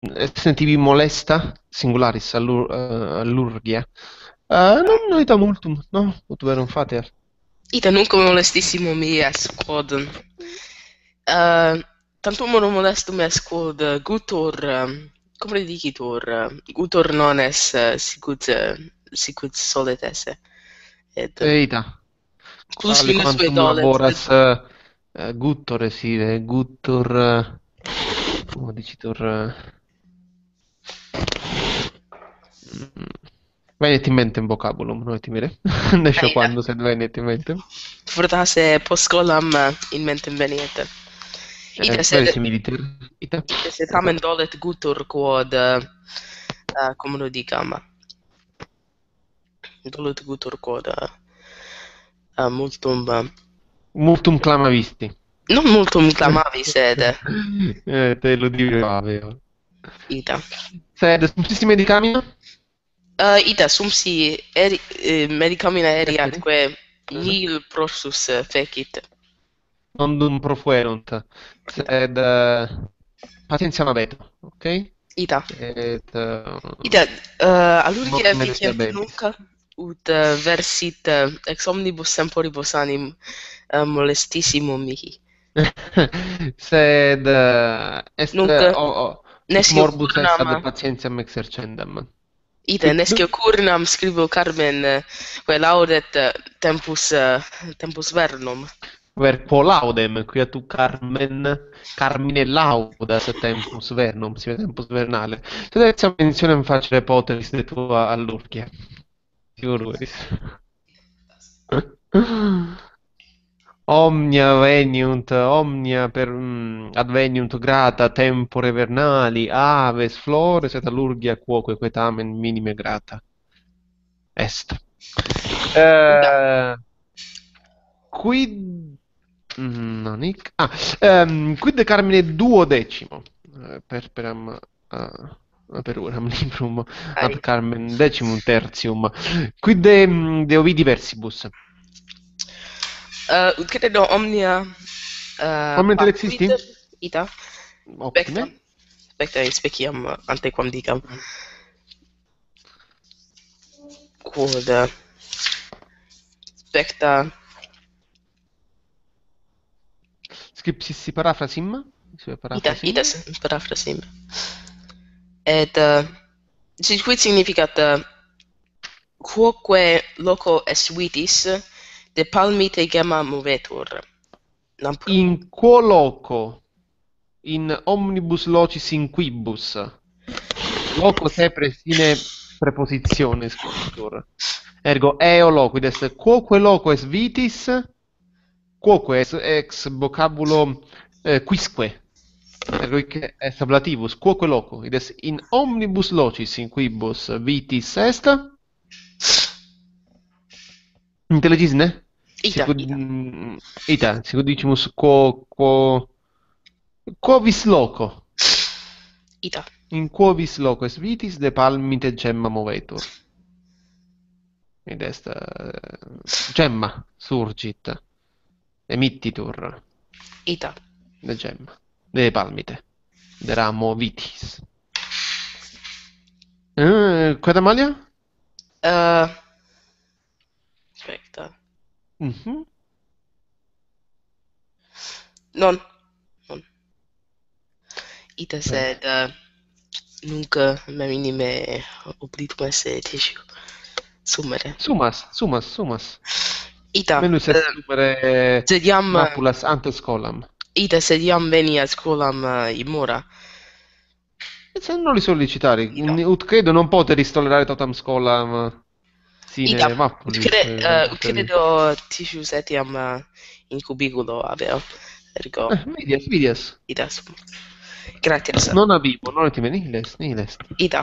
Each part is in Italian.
eh, sentivi molesta, singularis, allur, uh, all'urgia. Uh, non noita multum, no? Utuverum fater. Ita nunc molestissimo mi est quod uh, tantum molestum est quod gutor um, cum redicitur uh, gutor non est uh, sicut uh, sicut solet esse et Eita. plus Ali minus quantum dolet laboras uh, uh, guttor sire, guttor... Uh, come dicitur... Uh, mm, venit in mente un vocabulum, noi ti mire. Nescio Eita. quando sed venit in mente. scolam uh, in mentem veniet ita Eh, sed verisimiliter. Ita. ita sed tamen dolet gutor quod uh, cum lo dicam dolet gutor quod uh, uh, multum uh, Multum clamavisti. non multum clamavi sed Eh, te lo dirò. ita Sed subsissi medicamina? Uh, ita sumsi eri, eh, medicamina aerea atque mhm. nihil prorsus eh, fecit. Nondum profuerunt, sed eh, uh, patientiam habeto, ok? Ita. Et, uh, eh, ita, uh, alurice ficiem nunca ut uh, versit uh, ex omnibus temporibus anim uh, molestissimum mihi. sed uh, est Nunc, o oh, nescio morbus est ad patientiam exercendam idem esse occurnam scribo Carmen eh, quae laudet eh, tempus eh, tempus vernum. Ver verpo laudem quia tu Carmen Carmine laudas tempus vernum si tempus vernale. Tu devi menzione in facile poteris de tua all'urchia. Sicuro Omnia veniunt, omnia per mm, adveniunt grata tempore vernali, aves, flores et allurgia quoque quae tamen minime grata est. Eh, quid mm, hic ah, ehm, quid Carmine duodecimo eh, per peram uh, per uram librum ad. Carmen decimum tertium quid de, mm, de Ovidi versibus Eh, uh, credo omnia uh, omnia telexisti ita Spectrum. Spectrum speciam antequam dicam. Quod uh, specta Scripsis si parafrasim? Si parafrasim? Ita, ita parafrasim. Et uh, si quid significat uh, quoque loco est vitis de palmite gemma movetur. In quo loco? In omnibus locis in quibus. Loco se presine prepositiones scriptur ergo eo loquid est quoque loco est vitis quoque est ex vocabulo eh, quisque. Ergo hic est ablativus quoque loco id est in omnibus locis in quibus vitis est. Intellegisne ita Sicut, ita ita, sicut dicimus quo, quo, quo vis loco, ita in quo vis loco est vitis de palmite gemma movetur. Id est uh, gemma surgit, emittitur ita de gemma, de palmite, de ramo vitis. Eh, quod Amalia? uh, specta Mhm. non non ita sed uh, nunc me minime oblitum esse tissue sumere Sumas, sumas, sumas. ita Menus est uh, numere sed iam maculas ante scolam. ita sed iam veni ad scolam uh, immora E se non li sollecitare, Ita. ut credo non poteris tolerare totam scolam sine ita mapulis. ut cre- eh, uh, credo tissues etiam uh, in cubicolo habeo ergo Eh, medias, medias. ita sum gratias Non abivo, non ti nihiles, nihiles. ita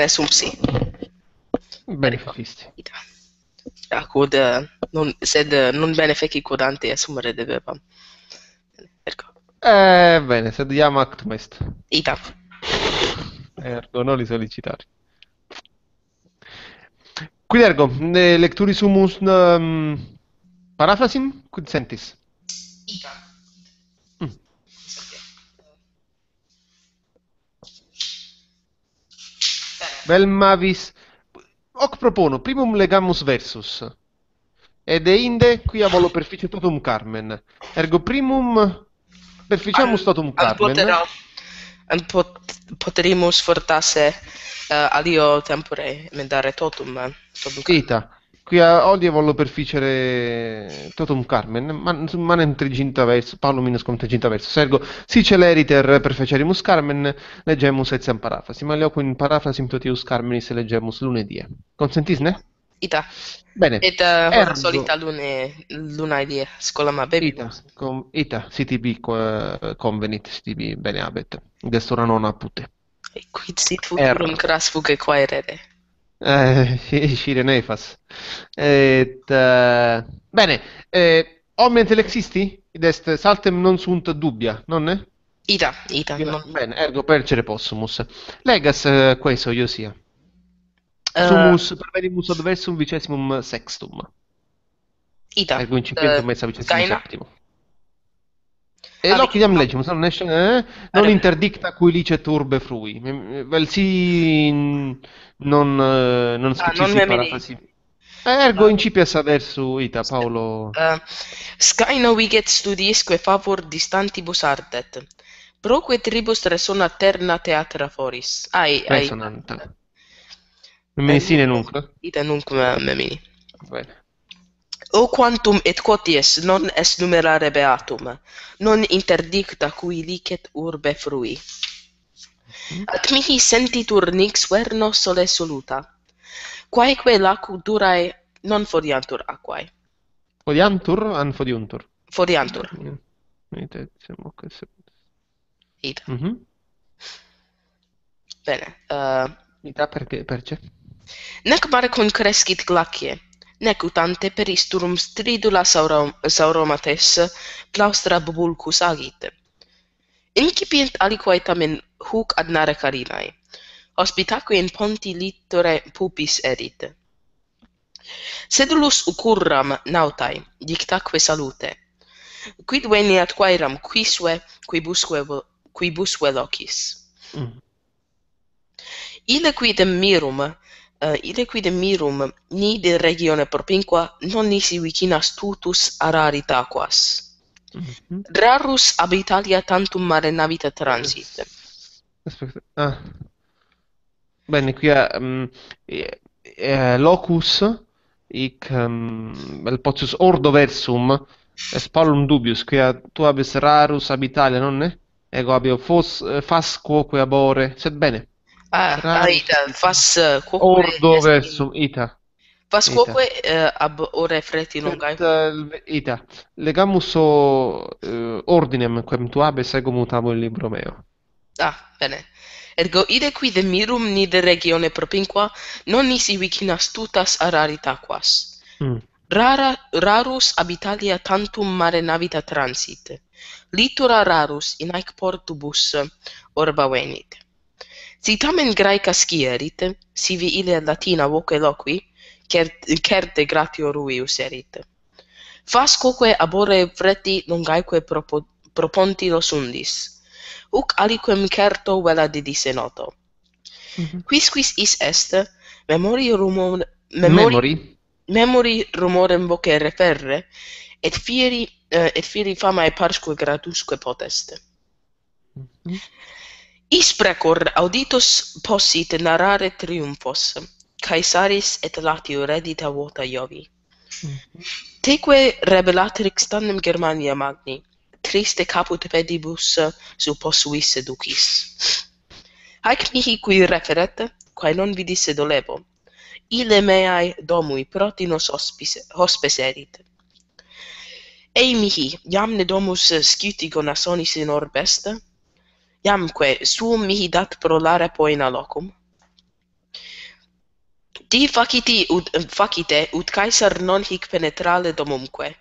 bene sumpsi. Bene fafisti. Ita. Ja, quod uh, non sed non bene feci quod ante assumere debebam. Ergo. Eh, bene, se diamo actum est. Ita. Ergo, non li sollecitare. Quid ergo, lecturi sumus um, paraphrasim, quid sentis? Ita. velmavis hoc propono primum legamus versus ed inde quia volo perficetatum Carmen ergo primum perficiamus totum Carmen potera, an pot, poterimus fortasse uh, alio tempore emendare totum eh, totum Carmen. Ita. Quia odie volo perficere totum carmen, man, manem triginta verso, Paolo minus cum triginta verso, ergo, si celeriter perfecerimus carmen, legemus etiam paraphrasim, alioque in paraphrasim totius carmenis legemus lunedie. Consentis, ne? Ita. Bene. Et uh, solita lune luna die scola ma bebi. Ita, com, ita, tibi co- convenit, tibi bene abet, destura non apute. E quid sit futurum Ergo. cras fuge quaerere. Eh, scire nefas. Et, eh, bene, eh, omne intellexisti? Id est saltem non sunt dubbia, non? Ita, ita. Non, Bene, ergo percere possumus. Legas eh, queso io sia. uh, Sumus pervenimus ad versum vicesimum sextum. ita. Ergo incipientum Uh, messa vicesimum Gaina? septimo. E Ah, loc iam legimus, non esce, eh? Non interdicta cui licet urbe frui. Vel si non, eh, non specifica ah, non la classifica. Ergo ah. um, incipias aversu ita Paolo. Eh, uh, Scaino viget studiisque favor distantibus ardet. Proque tribus resona terna theatra foris. Ai ai. Resonanta. Memini eh, sine nunc. Ita nunc memini. Bene. O quantum et quoties non est numerare beatum, non interdicta cui licet urbe frui at mihi sentitur nix verno sole soluta, quaeque lacu durae non fodiantur aquae. Fodiantur an fodiuntur? Fodiantur. Ite, semo che se... Ita. Mm -hmm. Bene. Uh, Ita perché, perce? Nec mare concrescit glacie, nec utante per isturum stridula saurom, sauromates plaustra bulcus agit. Incipient aliquae tamen huc ad nare carinae. Hospitaque in ponti littore pupis erit. Sedulus ucurram nautae, dictaque salute. Quid veniat quaeram quisve, quibusque, quibusque locis. Mm. Ile quidem mirum, eh, uh, ile quidem mirum, nide regione propinqua non nisi vicinas tutus ararit aquas. Mm -hmm. Rarus ab Italia tantum mare navita transit. Aspetta. Ah. Bene, qui è mm, eh, eh, locus hic um, vel potius ordo versum est Paulum dubius quia tu habes rarus ab Italia, nonne? Ego habeo fos eh, fas quoque abore, sed bene. Ah, Rarus aida, fas uh, quoque Ordo est- versum ita. Fas ita. quoque uh, ab ore freti longae. Sed, eh, ita. Legamus o eh, ordinem quem tu habes ego mutabo in libro meo. Ah, bene. Ergo ide qui de mirum ni de regione propinqua non nisi vicinas tutas araritaquas. Mm. Rara, rarus habitalia tantum mare navita transit. Litura rarus in haec portubus orba venit. Si tamen graeca scierit, si vi ile latina voce loqui, certe gratio ruius erit. Fas coque abore freti longaeque propo, proponti los undis uc aliquem certo vela didisenoto. Mm -hmm. Quisquis is est, memori rumor... Memori, memori. memori rumorem voce referre, et fieri, uh, et fieri famae parsque gratusque potest. Mm Is Isprecor auditus possit narare triumphos, Caesaris et Latio redita vota Jovi. Mm. Teque rebellatrix tandem Germania magni, triste caput pedibus eh, supposuisse ducis. seducis. Haec mihi qui referet, quae non vidis dolevo, olebo. Ile meae domui protinos hospis, hospes erit. Ei mihi, jam ne domus sciutigon assonis in orbest, jamque suum mihi dat prolare poena locum. Di faciti ut, facite ut caesar non hic penetrale domumque,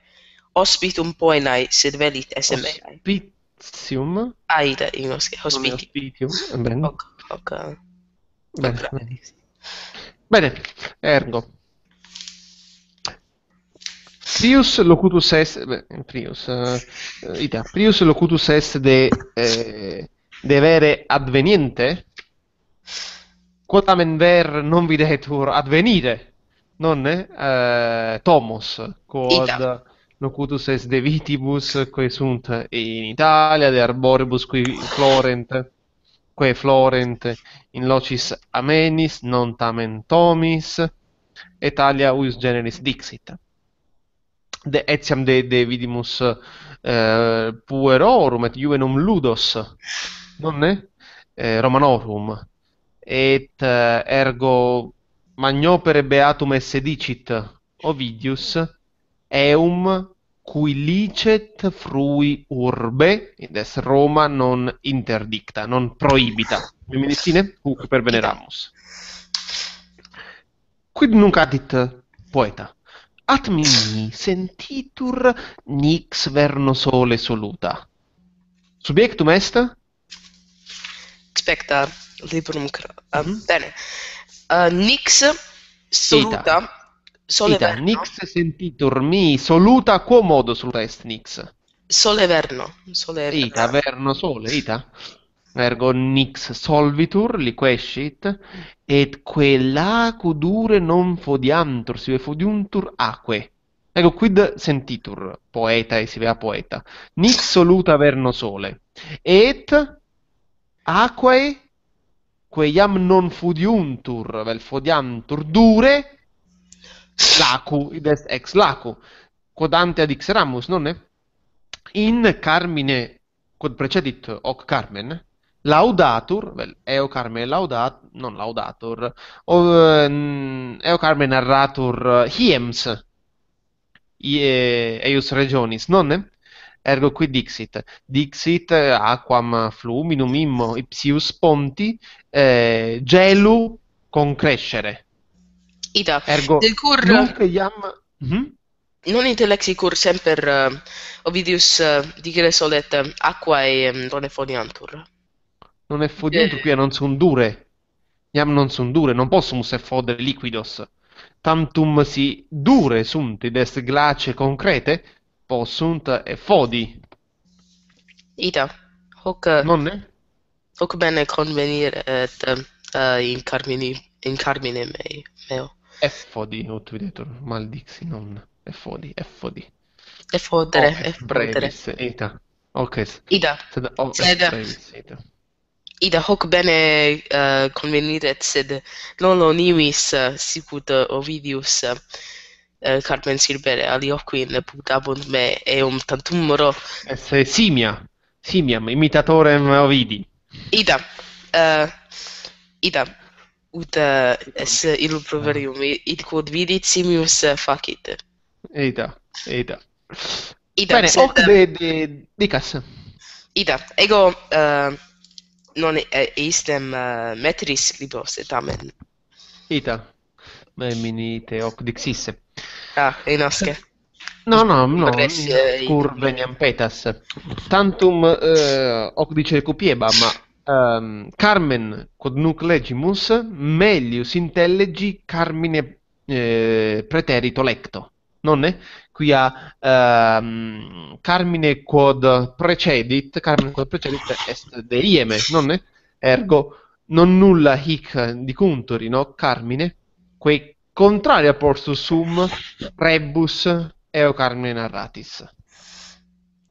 Hospitum poenae sed velit esse meae. Hospitium. Aida è hospiti. hospitium. Eh, Bene. Hoc, uh, Bene, bene. Bene, ergo. Prius locutus est, beh, Prius, eh, ita, Prius locutus est de, eh, de vere adveniente, quotamen ver non videtur advenire, non eh, tomos, quod Ita. Locutus est de vitibus, quae sunt in Italia, de arboribus qui florent, quae florent in locis amenis, non tamen tomis, et alia uius generis dixit. De etiam de, de vidimus eh, puerorum et juvenum ludos, nonne? Eh, Romanorum. Et eh, ergo magnopere beatum esse dicit Ovidius, eum cui licet frui urbe, id es Roma non interdicta, non proibita. Feministine, huc uh, perveneramus. Quid nunc adit poeta? At mini sentitur nix verno sole soluta. Subjectum est? Spectar librum cra... Mm -hmm. Bene. Uh, nix soluta... Ita verno. nix sentitur mi soluta, quo modo soluta est nix? Sole verno. Sole Ita, verno. sole, ita. Ergo nix solvitur, liquescit, et quelacu dure non fodiantur, sive fodiuntur aque. Ego quid sentitur poeta e sive a poeta. Nix soluta verno sole. Et aquae queiam non fodiuntur, vel fodiantur dure, lacu, id est ex lacu, quod ante adixeramus, nonne? In carmine, quod precedit hoc carmen, laudatur, vel, eo carmen laudat, non laudatur, o, eo carmen narratur hiems, ie, eius regionis, nonne? Ergo qui dixit, dixit aquam fluminum immo ipsius ponti eh, gelu concrescere Ida. Ergo, nunc iam... Mhm. non intellexicur semper uh, Ovidius uh, dicere solet uh, aquae um, non effodiantur. Non è fodiuntur, Eh. qui non sunt dure. Iam non sunt dure, non possumus effodere liquidos. Tantum si dure sunt, id est glace concrete, possunt effodi, Ida. Hoc, nonne? hoc bene convenire et uh, in carmini in carmine mei meo. effodi utvidetur maldixi non effodi effodi effodere oh, effodere eta ok Ida. Sed ov sed, brevis, ida. Ida hoc bene uh, conveniret, sed nolo nimis uh, eh, sicut uh, Ovidius uh, Carmen Sirbere alioquin putabunt me eum tantum moro. Esse simia, simiam imitatorem Ovidi. Ida. Uh, ida ut es illu proverium ah. id quod vidit simius eh, facite Ita, ita. Ida, Bene, sed, hoc de, de, dicas. Ida, ego uh, non e, eh, eistem uh, metris libros, et amen. Ida, me mini te hoc dixisse. Ah, enasce. No, no, no, Progress, cur veniam petas. Tantum uh, hoc dice cupieba, ma ehm, Carmen quod nunc legimus melius intellegi carmine eh, preterito lecto. Nonne? Quia ehm, carmine quod precedit, carmine quod precedit est de ieme, nonne? Ergo non nulla hic dicuntur in hoc carmine, quae contraria porsus sum rebus eo carmine narratis.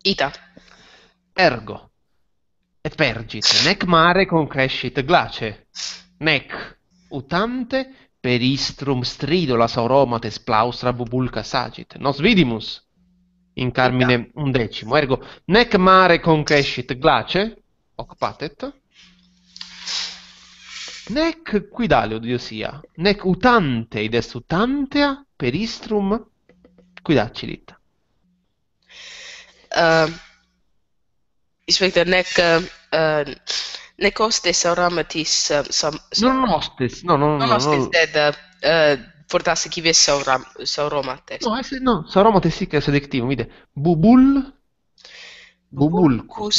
Ida Ergo, et pergit, nec mare concrescit glace, nec utante peristrum stridolas auromates plaustra bubulca sagit. Nos vidimus in carmine undecimo. Ergo, nec mare concrescit glace, hoc patet, nec quidalio Dio sia, nec utante id est utantea peristrum quidaccidit. uh, Inspector nec uh, uh, ne costes auramatis uh, sam, Non hostes, no, no, no, non no, hostes no. ded uh, fortasse kives sauram, sauromates. No, ese- no, Sauromate sì che è sedictivo, vede. Bubul, bubulcus.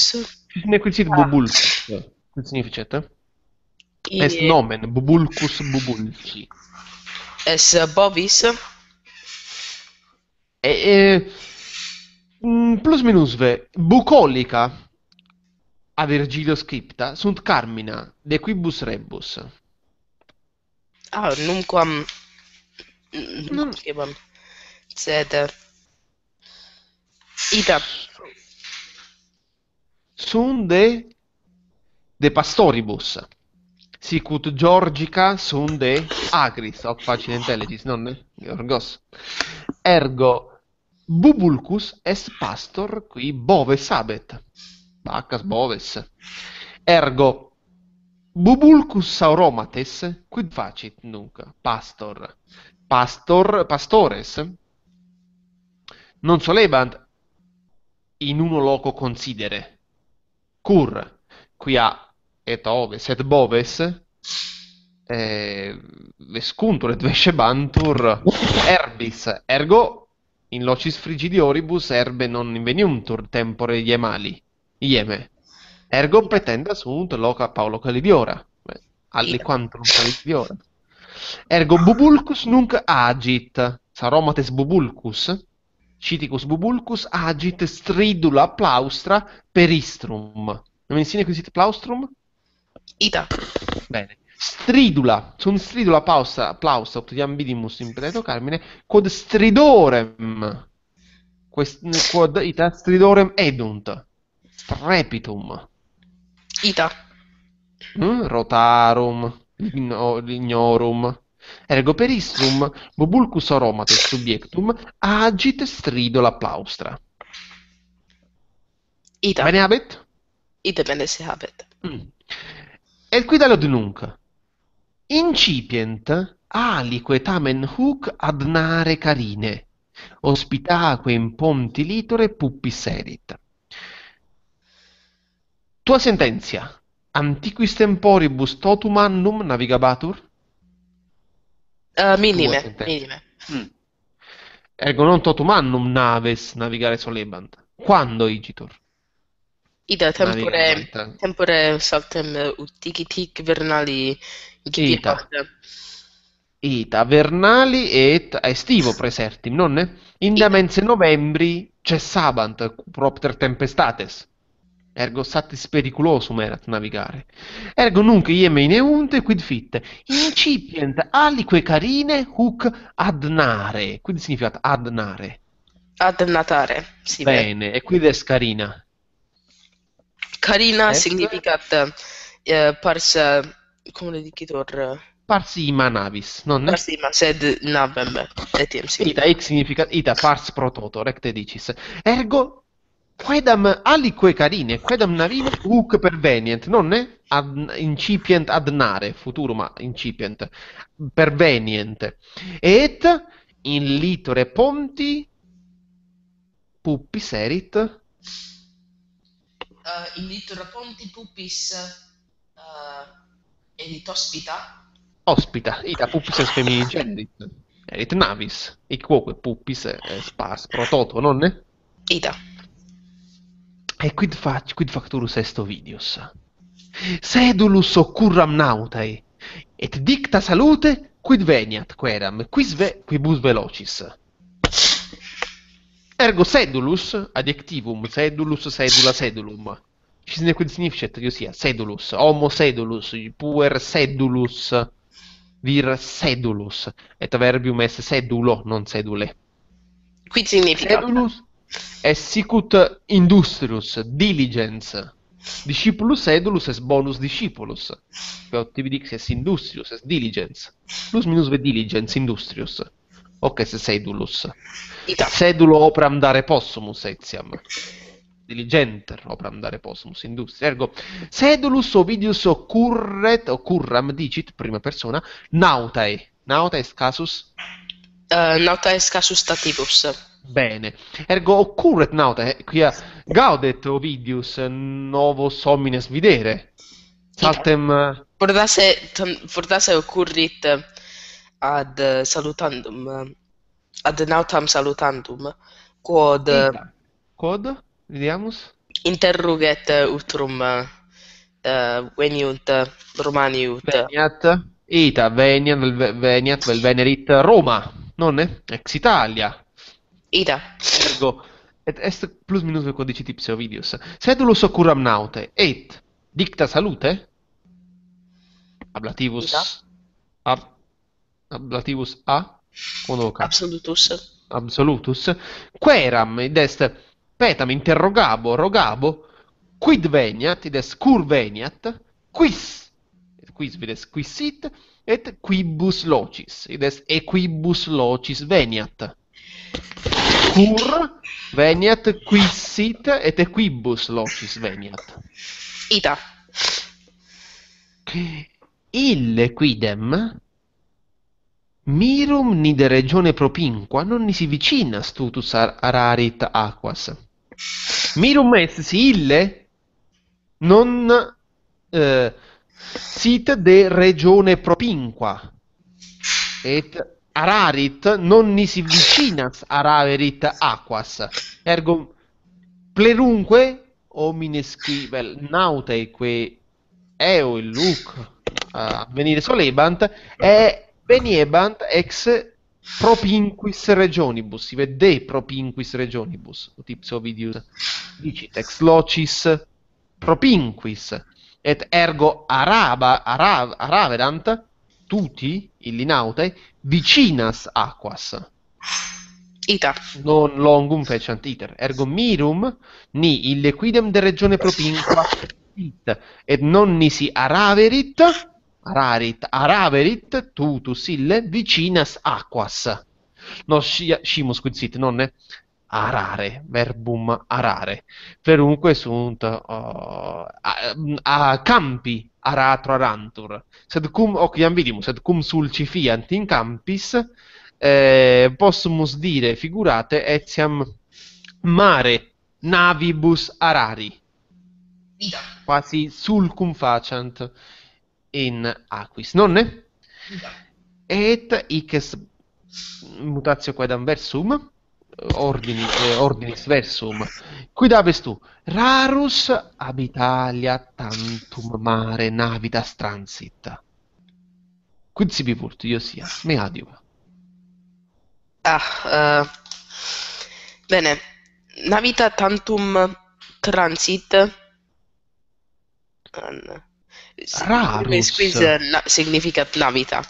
Sit Ah. bubulcus? Quid significat? i- Est nomen, bubulcus bubulci. Es uh, bovis. E, e, mm, plus minusve, bucolica a Virgilio scripta sunt carmina de quibus rebus. Ah, numquam... Non- Nunquam... Sed... Ita. Sunt de de pastoribus. Sicut Georgica sunt de agris, hoc facile intelligis, non? Georgos. Ergo bubulcus est pastor qui boves habet. Vaccas boves. Ergo bubulcus sauromates quid facit nunc? Pastor? Pastor pastores. Non solebant in uno loco considere. Cur quia et oves et boves eh, vescuntur et vescebantur herbis ergo in locis frigidioribus herbe non inveniuntur tempore iemali ieme. Ergo pretenda sunt loca Paolo Calidiora Beh, aliquantum Calidiora ergo bubulcus nunc agit. Saromates bubulcus. Citicus bubulcus agit stridula plaustra peristrum. Non mi insegna questo plaustrum? Ita. Bene. Stridula, sunt stridula plaustra, plaustra, ut iambidimus impedeto carmine, quod stridorem, quest, quod ita stridorem edunt, strepitum. Ita. Mm, rotarum, igno, ignorum. Ergo perissum, bubulcus aromatus subiectum, subjectum, agit stridula plaustra. Ita. Bene habet? Ita bene se habet. Hm. Mm. Et quid dallo nunc. Incipient alique tamen huc adnare carine, ospitaque in ponti litore puppis erit. Tua sententia, antiquis temporibus totum annum navigabatur? Uh, minime. Sentenza. Minime. Ergo non totum annum naves navigare solebant. Quando igitur? Ida tempore Navigabant. tempore saltem utigitic vernali Ita. Ita vernali et estivo presertim, nonne? Inda mense novembri cessabant propter tempestates. Ergo satis periculosum erat navigare. Ergo nunc ieme ineunte quid fit incipient alique carine huc adnare. Quid significat adnare? Ad natare. Si ve. Bene, e quid est carina? Carina Est? significat uh, pars come le dicitor Parsima navis, nonne? pars ima sed navem etiam Ita significat. hic significat ita pars pro toto, recte dicis. Ergo quaedam alique carine, quaedam navine huc pervenient, nonne? Ad, incipient adnare, futurum incipient, pervenient. Et in litore ponti puppis erit Uh, in litura ponti pupis uh, edit hospita. hospita, ita puppis est femini generit. Erit navis, hic quoque puppis est pars pro toto, nonne? Ita. E quid fac, quid facturus est Ovidius? Sedulus occurram nautae, et dicta salute quid veniat queram, quis ve, quibus velocis. Ergo sedulus, adjectivum, sedulus, sedula, sedulum. Cisne quid significat, io sia, sedulus, homo sedulus, puer sedulus, vir sedulus, et verbium est sedulo, non sedule. Quid significat? Sedulus est sicut industrius, diligens. Discipulus sedulus est bonus discipulus. Tibi dix est industrius, est diligens. Plus minus ve diligens industrius. Hoc est sedulus. Sedulo operam dare possumus etiam. Diligenter operam dare possumus industria. Ergo, sedulus Ovidius occurret, occurram, dicit, prima persona, nautae. Nautae est casus Eh, uh, nauta est casus statibus. Bene. Ergo occurret nauta eh, quia gaudet Ovidius novos homines videre. Saltem eh, Fortasse fortasse occurrit ad salutandum ad nautam salutandum quod Ita. quod vidiamus interruget utrum uh, veniunt Romani ut veniat ita veniat veniat vel venerit Roma nonne? Ex Italia. ita Ergo, et est plus minus codici tipseo videos. Sedulus occurram naute, et dicta salute, ablativus, Ita. ab, ablativus a, quoque absolutus absolutus, queram, id est petam interrogabo, rogabo, quid veniat, id est cur veniat, quis, quis vid est quissit, et quibus locis, id est equibus locis veniat. Cur veniat, quissit, et equibus locis veniat. ita Ille quidem mirum nide regione propinqua non nisi vicinas tutus ar- ararit aquas. Mirum est si ille non eh, sit de regione propinqua et ararit non nisi vicinas araverit aquas. Ergo plerunque homines qui vel nauteque eo il luc a venire solebant e veniebant ex propinquis regionibus sive de propinquis regionibus ut ipso vidius dicit ex locis propinquis et ergo araba ara, araverant tuti illi naute vicinas aquas. Ita non longum fecant iter. Ergo mirum ni ille quidem de regione propinqua sit, et non nisi araverit ararit araverit tutus ille vicinas aquas. Scia- scimus quid sit nonne arare verbum arare. Verunque sunt uh, a, a campi aratro arantur. Sed cum hoc iam vidimus sed cum sulci fiant in campis eh, possumus dire figurate etiam mare navibus arari. Ita quasi sulcum facant in aquis nonne et hic est mutatio quaedam versum ordini, eh, ordinis versum quid habes tu. Rarus ab Italia tantum mare navitas transit quid sibi vult io sia me adiuva ah eh, bene. Navita tantum transit. An- Rarus. quis eh, na- significat navita.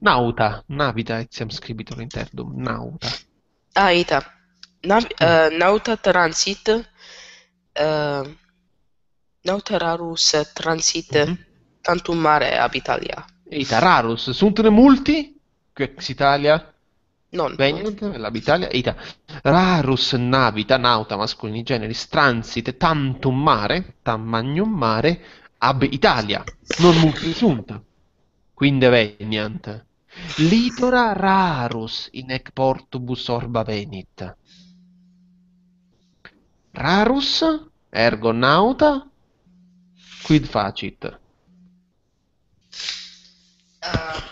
Nauta navita etiam scribitur interdum nauta ah ita Nav- eh, nauta transit eh, nauta rarus transit Mhm. tantum mare ab Italia. Ita rarus sunt ne multi? Ex Italia? Non. Veniunt ab Italia? Ita. Rarus navita nauta masculini generis transit tantum mare tam magnum mare ab Italia. Non multi sunt. Quinde veniant litora rarus in ec portubus orba venit. Rarus ergo nauta quid facit? Eh,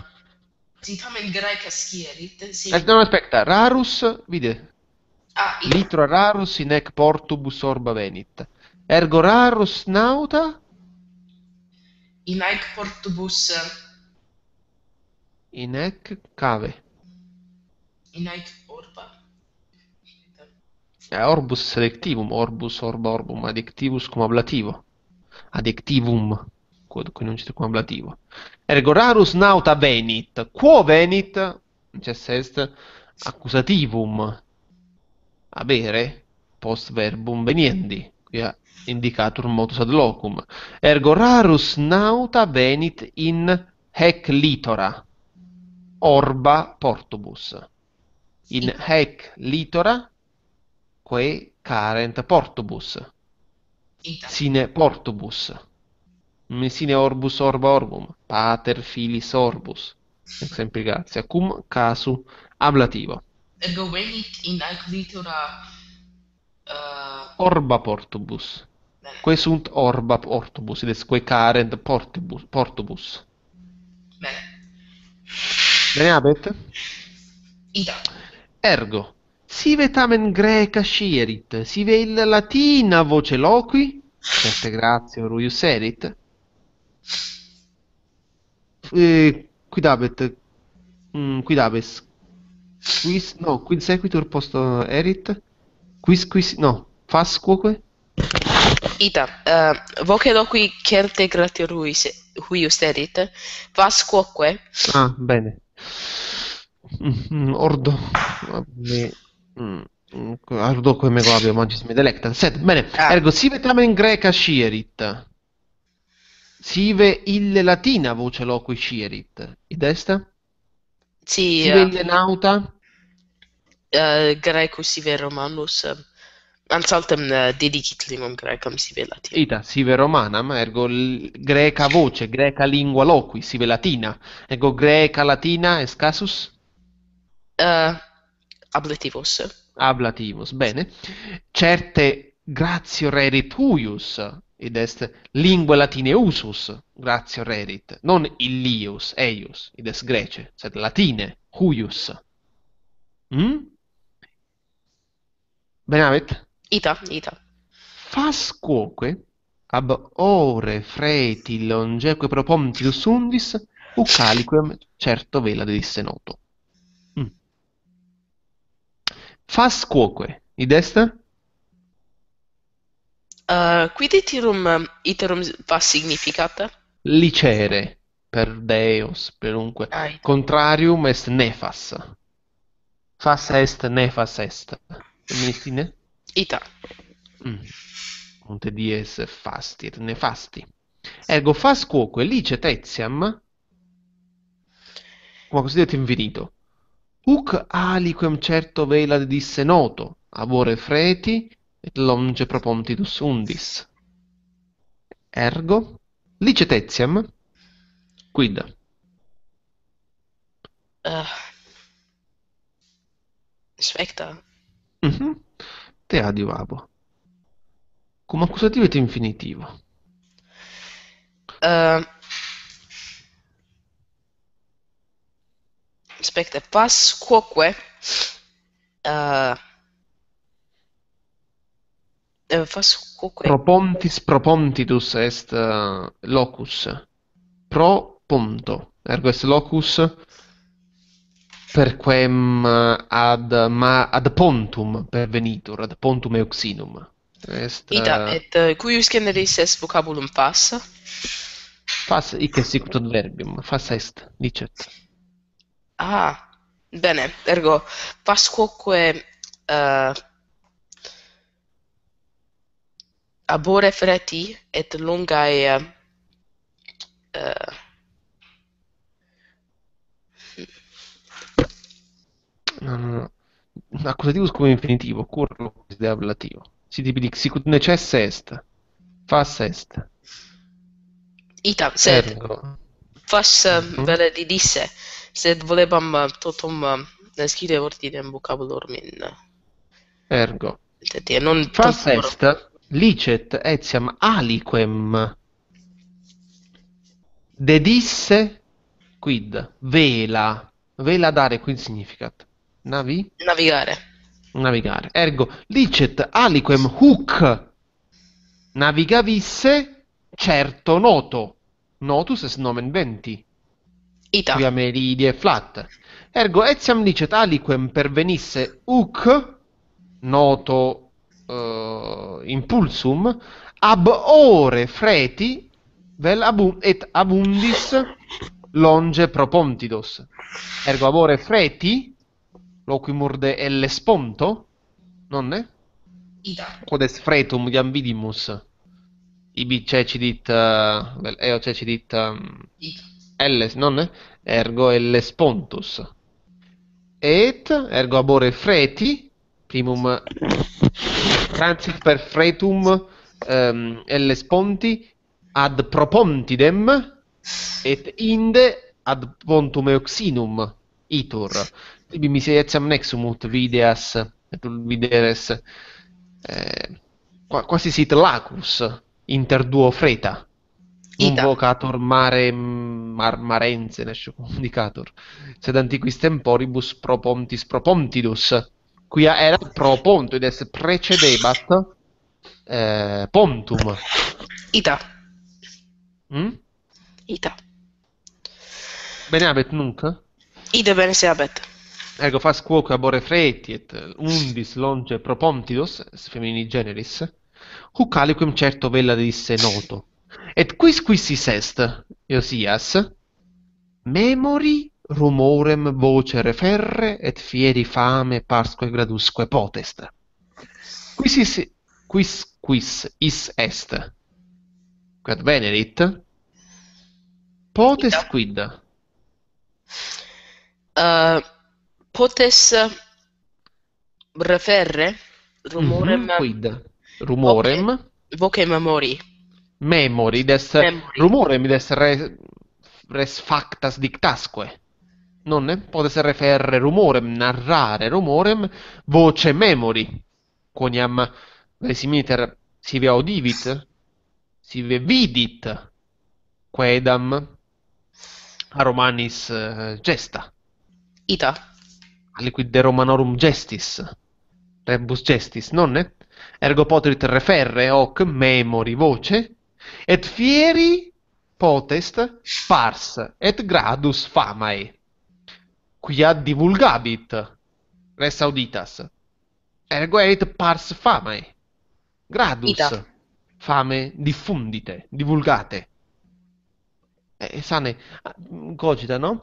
si tamen graeca scierit si Eh, no aspetta rarus vide. Ah Litro rarus in ec portubus orba venit. Ergo rarus nauta? In haec portubus in ec cave. In Inec orba. Eh, orbus selectivum, orbus, orba, orbum, adjectivus cum ablativo. Adjectivum, quod conuncit cum ablativo. Ergo rarus nauta venit. Quo venit? Cesse est accusativum. Avere post verbum veniendi. Quia indicatur modus ad locum. Ergo rarus nauta venit in hec litora. Orba portubus. In hec litora quae carent portubus. ita Sine portubus. Mi sine orbus orba orbum. Pater filis orbus. Exempligatia. Cum casu ablativo. ergo venit in haec litora uh, Orba portubus. Que sunt orba ortobus, id est que carent portibus, portobus. Bene. Bene, abet? Ita. Ergo, sive tamen greca scierit, sive illa latina voce loqui, certe gratio ruius erit. Eh, quid habet? Mm, quid habes? Quis, no, quid sequitur posto erit? Quis, quis, no, fas quoque? Ita. Uh, voce loqui certe gratio ruis, huius erit. Vas quoque. Ah, bene. Mm, mm, ordo. Me, mm, mm, Ardoque me glabio magis me delectat. Sed, bene, Ah. ergo sive tamen greca scierit. Sive ille latina voce loqui scierit. Id est? Si Sive uh, ille nauta? uh, Graecus sive Romanus. Ansaltem uh, dedicit linguam grecam sive latina. Ita, sive romanam, ergo greca voce, greca lingua loqui, sive latina. Ergo greca latina est casus? Uh, ablativus. Ablativus, bene. Certe gratio rerit huius, id est lingua latine usus, gratio rerit, non illius, eius, id est grece, sed latine, huius. Mm? Benavit? Ita, ita. Fas quoque ab ore freti longeque propontius undis, ucaliquem certo vela disse noto. Mm. Fas quoque, id est? Uh, quid iterum um, iterum vas significata? Licere, per Deos, perunque. Ah. Contrarium est nefas. Fas est, nefas est. Feministine? Ita. Mm. Conte dies fasti et nefasti. Ergo fas quoque licet etiam, come cosiddetto infinito, huc aliquem certo vela disse noto, abore freti, et longe propontitus undis. Ergo, licet etiam, quid? Uh, specta. Mhm. Te adiuvabo. Cum accusativo et infinitivo. Uh, specta. Vas quoque. Uh, uh, vas quoque. Propontis propontitus est uh, locus. Pro punto. Ergo est locus per quem eh, ad ma ad pontum pervenitur ad pontum euxinum. Est ita eh, et eh, uh, cuius generis est vocabulum fas? Fas ic sicut ad verbium fas est dicet. Ah bene ergo fas quoque uh, abore freti et longae uh, uh, No, no, no. Accusativus cum infinitivo, cur locus de ablativo. Si tipidic sicut necesse est. Fas est. ita, sed Ergo. vas uh, Mhm. vere didisse, sed volebam uh, totum uh, scire ordinem vocabulorum in Ergo. tetia, non Fas tantum- est licet etiam aliquem dedisse quid vela vela dare quid significat navi navigare. navigare ergo licet aliquem huc navigavisse certo noto notus est nomen venti Ita, quia meridie flat. Ergo etiam licet aliquem pervenisse huc noto uh, impulsum ab ore freti vel abu et abundis longe propontidos. Ergo ab ore freti loquimur de elle sponto nonne? ita, quod est fretum iam vidimus ibi cecidit uh, vel eo cecidit um, ita. Elles, non? Ergo elles pontus. Et ergo abore freti, primum transit per fretum um, elles ponti ad propontidem et inde ad pontum euxinum itur. Tibi miser etiam nexum ut videas et videres eh, qua- quasi sit lacus inter duo freta. Ita. vocator mare mar, marense, nesce comunicator, sed antiquis temporibus propontis propontidus, quia erat pro ponto, id est precedebat eh, pontum. Ita. Mm? Ita. Bene habet nunc? Ide bene seabet. Ergo fas quoque abore freti et undis longe propontidos, est femini generis, huc aliquem certo vella disse noto. Et quis quissis est, Iosias, memori rumorem voce referre et fieri fame parsque gradusque potest. Quis is, quis quis is est, quod venerit, potes Ita. quid. Uh, potes referre rumorem Mhm, quid? Rumorem, voce memori. memori, id est Memori. rumorem, id est res, res factas dictasque. Nonne? Potes referre rumorem, narrare rumorem, voce memori. Quoniam vesimiter sive audivit, sive vidit, quaedam a Romanis eh, gesta. Ita. Aliquid de Romanorum gestis, rebus gestis, nonne? Ergo poterit referre hoc memori voce, et fieri potest pars et gradus famae, quia divulgabit res auditas. Ergo erit pars famae, gradus Ita. fame diffundite, divulgate. E sane, cogita, no?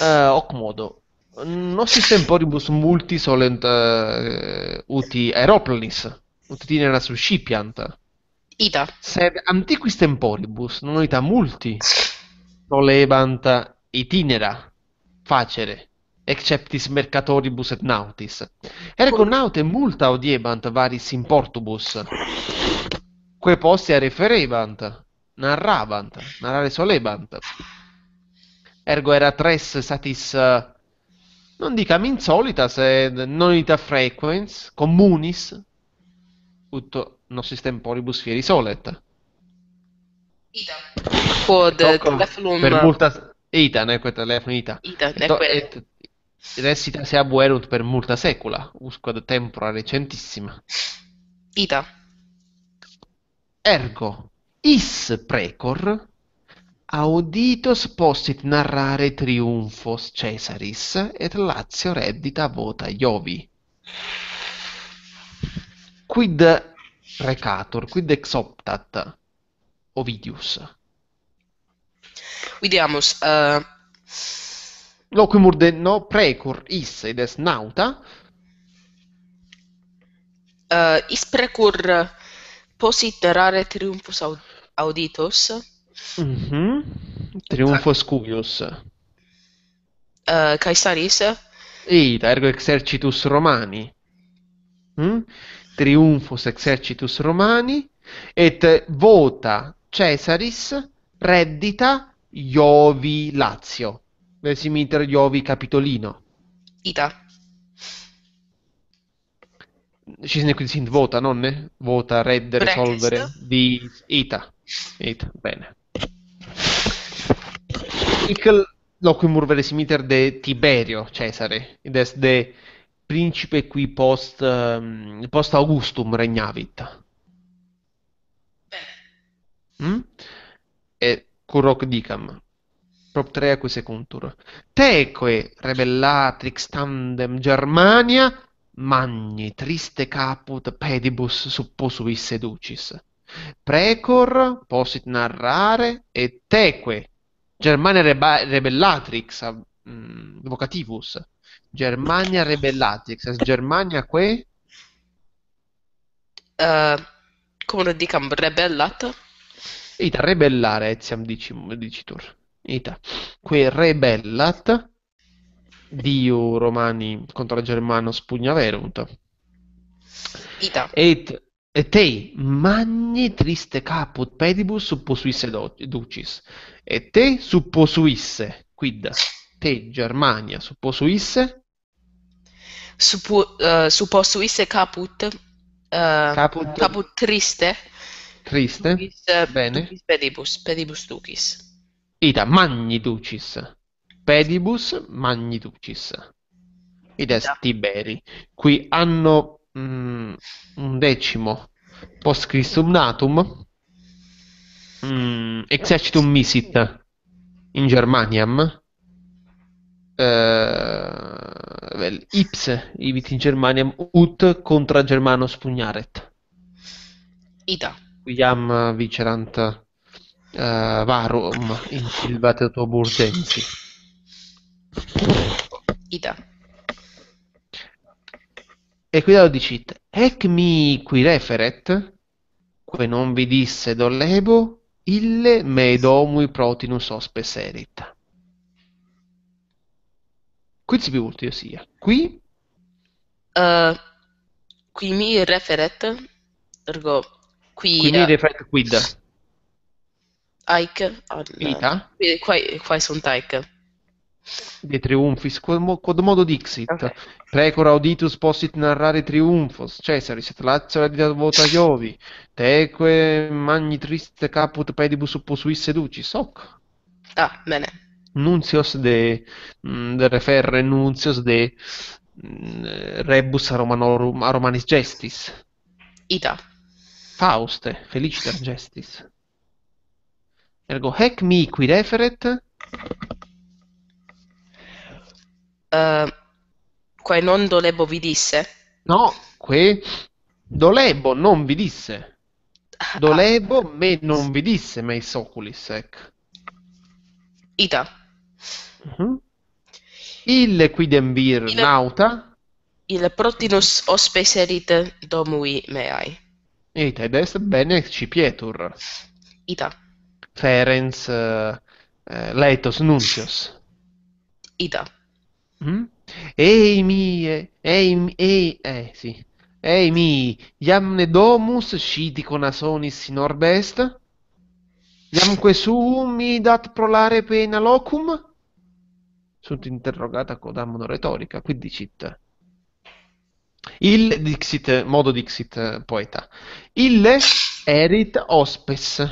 Eh, hoc modo. Nostris temporibus multi solent eh, uti aeroplanis, ut itinera suscipiant. Ita. Sed antiquis temporibus non ita multi solebant itinera facere, exceptis mercatoribus et nautis. Ergo naute multa audiebant varis in portubus, quae postea referebant, narravant, narrare solebant. Ergo erat res satis, eh, non dicam insolita, sed non ita frequens, communis, ut nostris temporibus fieri solet. Ita. Quod telefonum per multas ita, neque telefono ita. Ita, Et, neque et res ita se abuerunt per multa secula, usquad tempora recentissima. Ita. Ergo, is precor auditos possit narrare triumphos Caesaris et Lazio reddita vota Iovi. Quid recator, quid exoptat Ovidius? Vidiamus. Uh, Loquimur de no precur is id est nauta, uh, is precur uh, posit narrare triumphus aud auditos mhm, triumphos cuius. uh, Caesaris Ita, ergo exercitus Romani. Mm? Triumphus exercitus Romani et vota Caesaris reddita Iovi Lazio. Vesimiter Iovi Capitolino. Ita. Ci ne quid sint vota, nonne? Vota, reddere, Precest. solvere, di ita. Ita, bene. Hic loquimur veresimiter de Tiberio Cesare, id est de principe qui post, um, post Augustum regnavit. Mm? E curroc dicam, proptereaque secuntur. Teque rebellatrix tandem Germania magni triste caput pedibus supposuis seducis. Precor possit narrare et teque Germania reba- rebellatrix mm, vocativus. Germania rebellatrix Germania quae Uh, cum dicam rebellat ita rebellare etiam dicitur. Ita quae rebellat diu Romani contra Germanos pugna verunt. Ita. Et, et te magni triste caput pedibus supposuisse ducis. Et te supposuisse, quid? Te Germania supposuisse Suppo uh, supposuisse caput Eh, Caput caput triste, triste. ducis, eh, Bene. ducis pedibus, pedibus ducis. Ita magni ducis. Pedibus magni ducis. Id est. Tiberi. Qui anno mm, undecimo post Christum natum mm, exercitum misit in Germaniam eh, ipse ibit in Germaniam ut contra Germanos pugnaret. Ita. Quiam vicerant eh, varum in silvate burgensi. Ita. E qui lo dicit, ec mi qui referet, que non vi disse dollebo, ille me domui protinus hospes erit. Qui si più ultimo sia. Qui Eh, qui mi referet, ergo qui qui mi eh, referet quid? Aic, qui, quae, quae sunt aic? De triumphis, quod, mo- quod modo dixit, Ok. precora auditus possit narrare triumphos, Caesaris et Lazio redita vota Iovi, teque magni triste caput pedibus opposuisse ducis, hoc. Ah, bene. Nuncios de, mm, de referre nuncios de mm, rebus Romanorum, a Romanis gestis. Ita. Fauste, feliciter gestis. Ergo hec mi qui referet, Eh, quae non dolebo vi disse? no, que dolebo non vi disse. Ah, Dolebo me non vi disse meis oculis, ec. Ita. Mhm. Ille quidem vir Ille- nauta, Il protinus hospes erit domui meae. et ed est bene cipietur. Ita. Ferenc eh, eh, Laetus Nuncius. Ita. Mm? Ei mie, ei, mi- ei, eh, sì. Ei mi, iamne domus sciti nasonis in orbe est? Iamque mi dat prolare pena locum? Sunt interrogata quodam retorica, quid dicit? Il dixit, modo dixit poeta. Ille erit hospes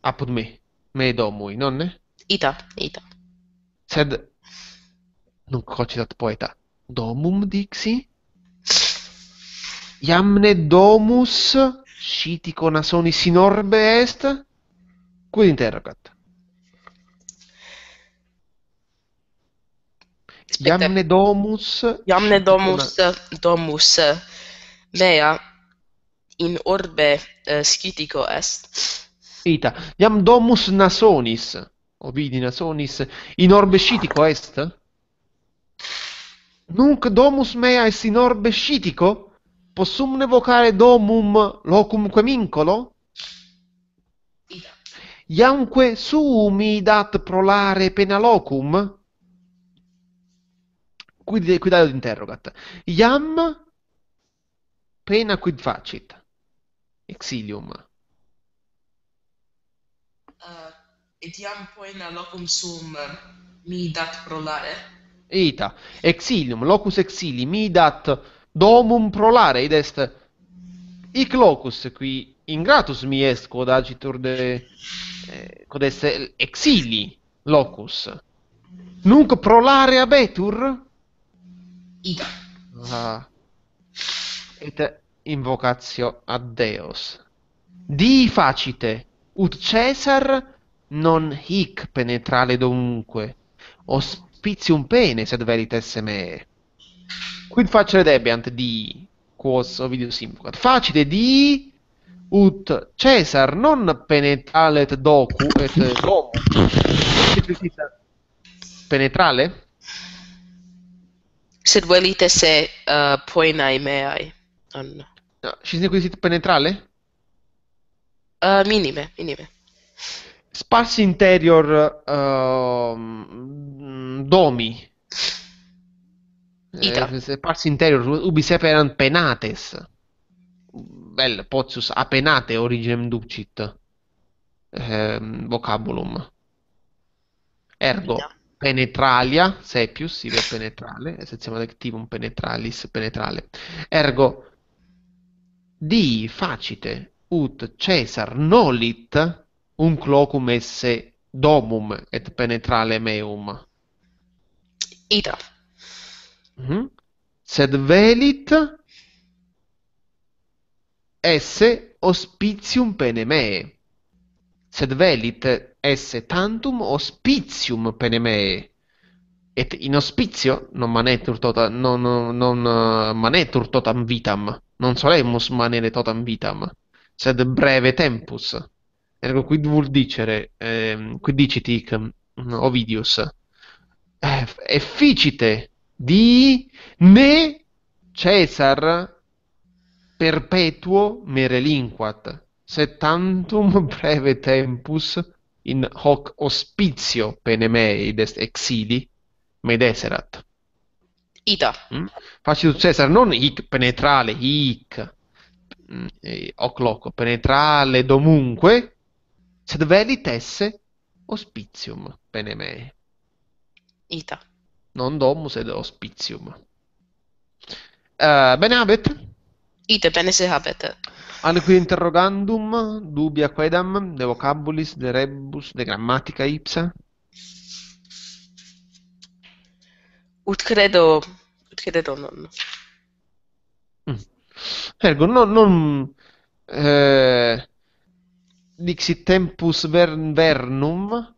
apud me, me domui, nonne? Ita. Ita. Sed non cocitat poeta domum dixi iamne domus sciti in orbe est quid interrogat Aspetta. Iamne domus Iamne domus scitona... domus eh, mea in orbe uh, scitico est. Ita. Iam domus nasonis, ovidi nasonis in orbe scitico est? Nunc domus meae sinor bescitico, possumne vocare domum locumque mincolo? Ida. Iamque suumi dat prolare pena locum? Quid, quid ad interrogat. Iam pena quid facit? Exilium. Uh, et iam poena locum sum mi dat prolare? Ita. Exilium. Locus exili. Mi dat domum prolare. Id est hic locus qui ingratus mi est quod agitur de eh, quod est exili locus. Nunc prolare abetur? Ita. Ah. Et invocatio ad Deos. Dii facite, ut Caesar non hic penetrale dovunque, hospitium pene sed veritas me. Quid facere debeant dii, quos Ovidius invocat. Facite dii ut Caesar non penetralet docu et domu. Penetrale? Sed velite se uh, poenae meae. An. No, ci quid penetrale? Uh, minime, minime. Sparsi interior ehm, domi. Ita. Eh, sparsi interior ubi seperant penates. Vel potius apenate originem ducit. Ehm, vocabulum. Ergo Ita. penetralia, sepius, ive penetrale, essenziam adjectivum penetralis, penetrale. Ergo dii facite ut Caesar nolit un clocum esse domum et penetrale meum. Ita. Mhm. Sed velit esse hospitium pene mee. Sed velit esse tantum hospitium pene mee. Et in hospitio non manetur tota, non, non uh, manetur totam vitam, non solemus manere totam vitam, sed breve tempus. Ergo quid vul dicere, ehm, quid dicit hic mm, Ovidius, eh, efficite di ne Caesar perpetuo me relinquat, sed tantum breve tempus in hoc hospitio pene mei exili me deserat. Ita. Mm? Facitus Caesar non hic penetrale, hic mm, eh, hoc loco, penetrale domunque, sed velit esse hospitium pene mei. ita. Non domus, ed hospitium. Uh, eh, bene habet? Ite bene se habet. Anqui interrogandum dubia quedam de vocabulis, de rebus, de grammatica ipsa? Ut credo, ut credo non. Mm. Ergo, non, non eh, dixit tempus ver, vernum,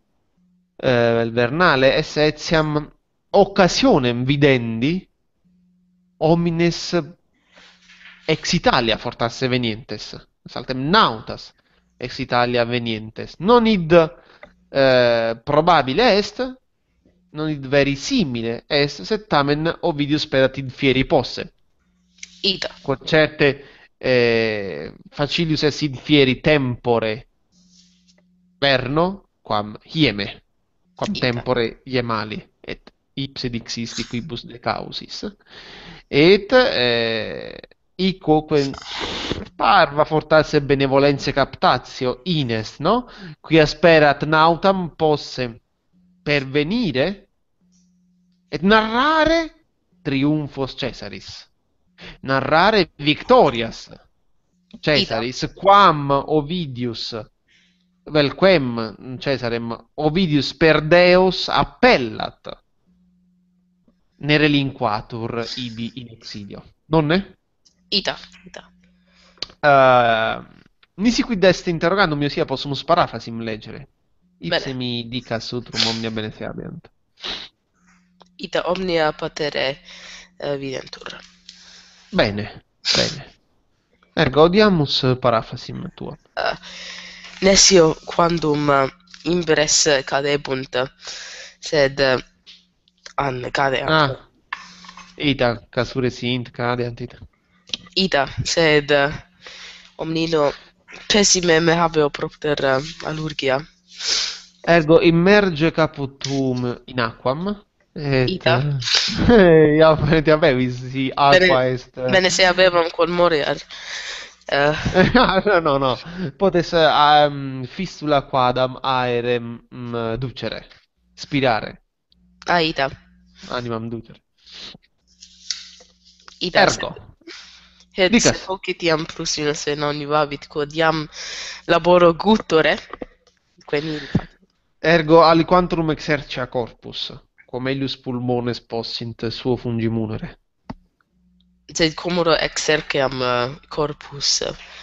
eh, il vernale, esse etiam occasionem videndi homines ex Italia fortasse venientes, saltem nautas ex Italia venientes. Non id eh, probabile est, non id verisimile est, sed tamen Ovidius pedat id fieri posse. Ita. Quod certe eh, facilius est id fieri tempore verno, quam hieme, quam Ita. tempore iemali, et ipse dixisti quibus de causis. Et eh, iquoque parva fortasse benevolenze captatio ines, no? Qui asperat nautam posse pervenire et narrare triumphos Caesaris. Narrare victorias Caesaris, quam Ovidius vel quem Caesarem Ovidius per Deos appellat ne relinquatur ibi in exilio. Nonne? Ita. Ita. Uh, nisi quid est interrogandum io sia possumus paraphrasim legere. Ipse mi dicas utrum omnia bene seabiant. Ita omnia patere eh, videntur. Bene, bene. Ergo odiamus paraphrasim tua. Uh, Nescio quandum uh, imbres cadebunt, sed an cadeant. Ah. Ita, casure sint, cadeant ita. Ita, sed omnino pessime me habeo propter alurgia. Ergo immerge caputum in aquam. Et, Ita. Eh, ti avevis, si aqua Bene- est... Bene se avevam quod moriar. Uh, Ah, no, no, no. Potes um, fistula quadam aerem mm, ducere. Spirare. ah, ita. Animam ducere. Ita. Ergo. Et Dicas. se hoc etiam prusinus in omnivavit quod iam laboro gutore, quae nil Ergo aliquantum exercia corpus. Quam elius pulmones possint suo fungimunere. sed comodo exerceam uh, eh, corpus.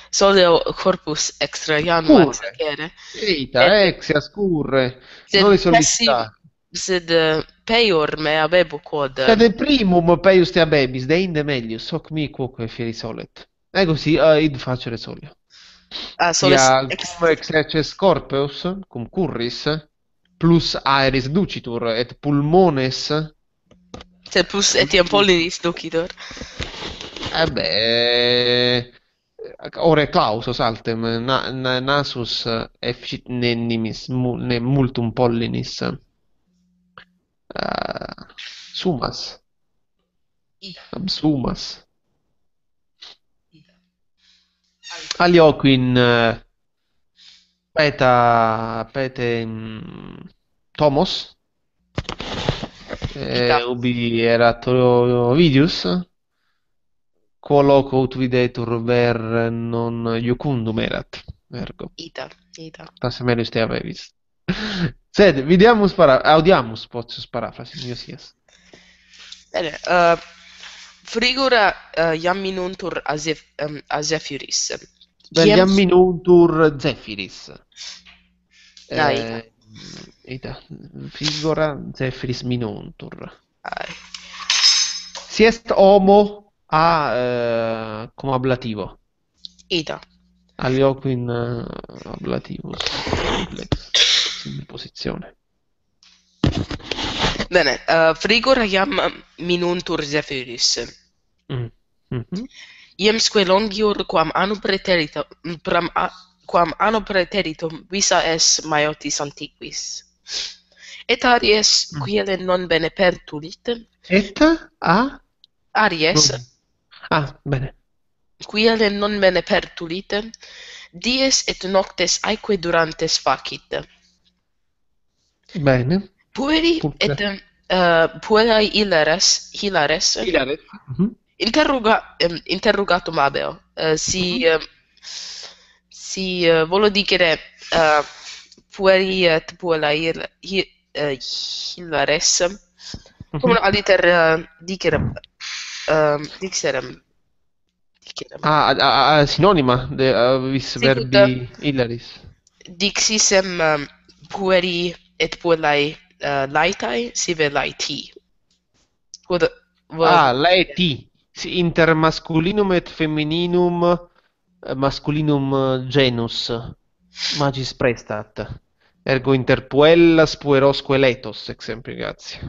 Soleo corpus extraiano exercere vita et, eh, exia scurre. noi solicitat sed uh, peior me habebo quod sed primum peius te habebis deinde melius hoc mi quoque fieri solet. Ego si uh, eh, id facere solio. Ah solis Ia, ex... cum exerces corpus cum curris plus aeris ducitur et pulmones Se plus etiam polinis ducitor. Ebbe... Eh, ore clausus altem na, na, nasus eh, efficit ne nimis mu, ne multum pollinis uh, sumas. Ab sumas. Alioquin uh, peta pete mm, tomos. Eh, ubi erat Ovidius quo loco ut videtur ver non iucundum erat. Ergo. Ita, ita. Tas melius te avevis. Sed, videamus para... Audiamus potius paraphrasi, io sias. Bene, uh, frigora uh, iam minuntur a, Zef um, a Zephyris. Vegliam minuntur Zephyris. Ah, Eh, ita. Frigora Zephyris minuntur. Si est homo a eh, come ablativo. Ita. Alioquin uh, ablativus complex in posizione. Bene, uh, frigora iam minuntur Zephyris. Mm. Mhm. Iemsque longior quam anno praeterito, pram, a, quam anno praeteritum visa es maiotis antiquis. Et aries mm. quiele non bene pertulit. Et a aries mm. Ah, bene. Quiele non bene pertulit, dies et noctes aeque durantes facit. Bene. Pueri et uh, eh, pueri hilares, hilares. Hilares. Mm -hmm. Interroga um, interrogatum habeo, uh, eh, si mm -hmm si uh, voglio dire uh, pueri et tipo la il hi, uh, hilvares come aditer uh, dicerem uh, dixerem dicerem ah, ah, ah sinonima de uh, vis si verbi hilaris. Dixisem um, pueri et puellae uh, laetae sive laiti quod ah laeti. Si inter masculinum et femininum masculinum eh, genus magis prestat. Ergo inter puellas puerosque letos exempli grazie.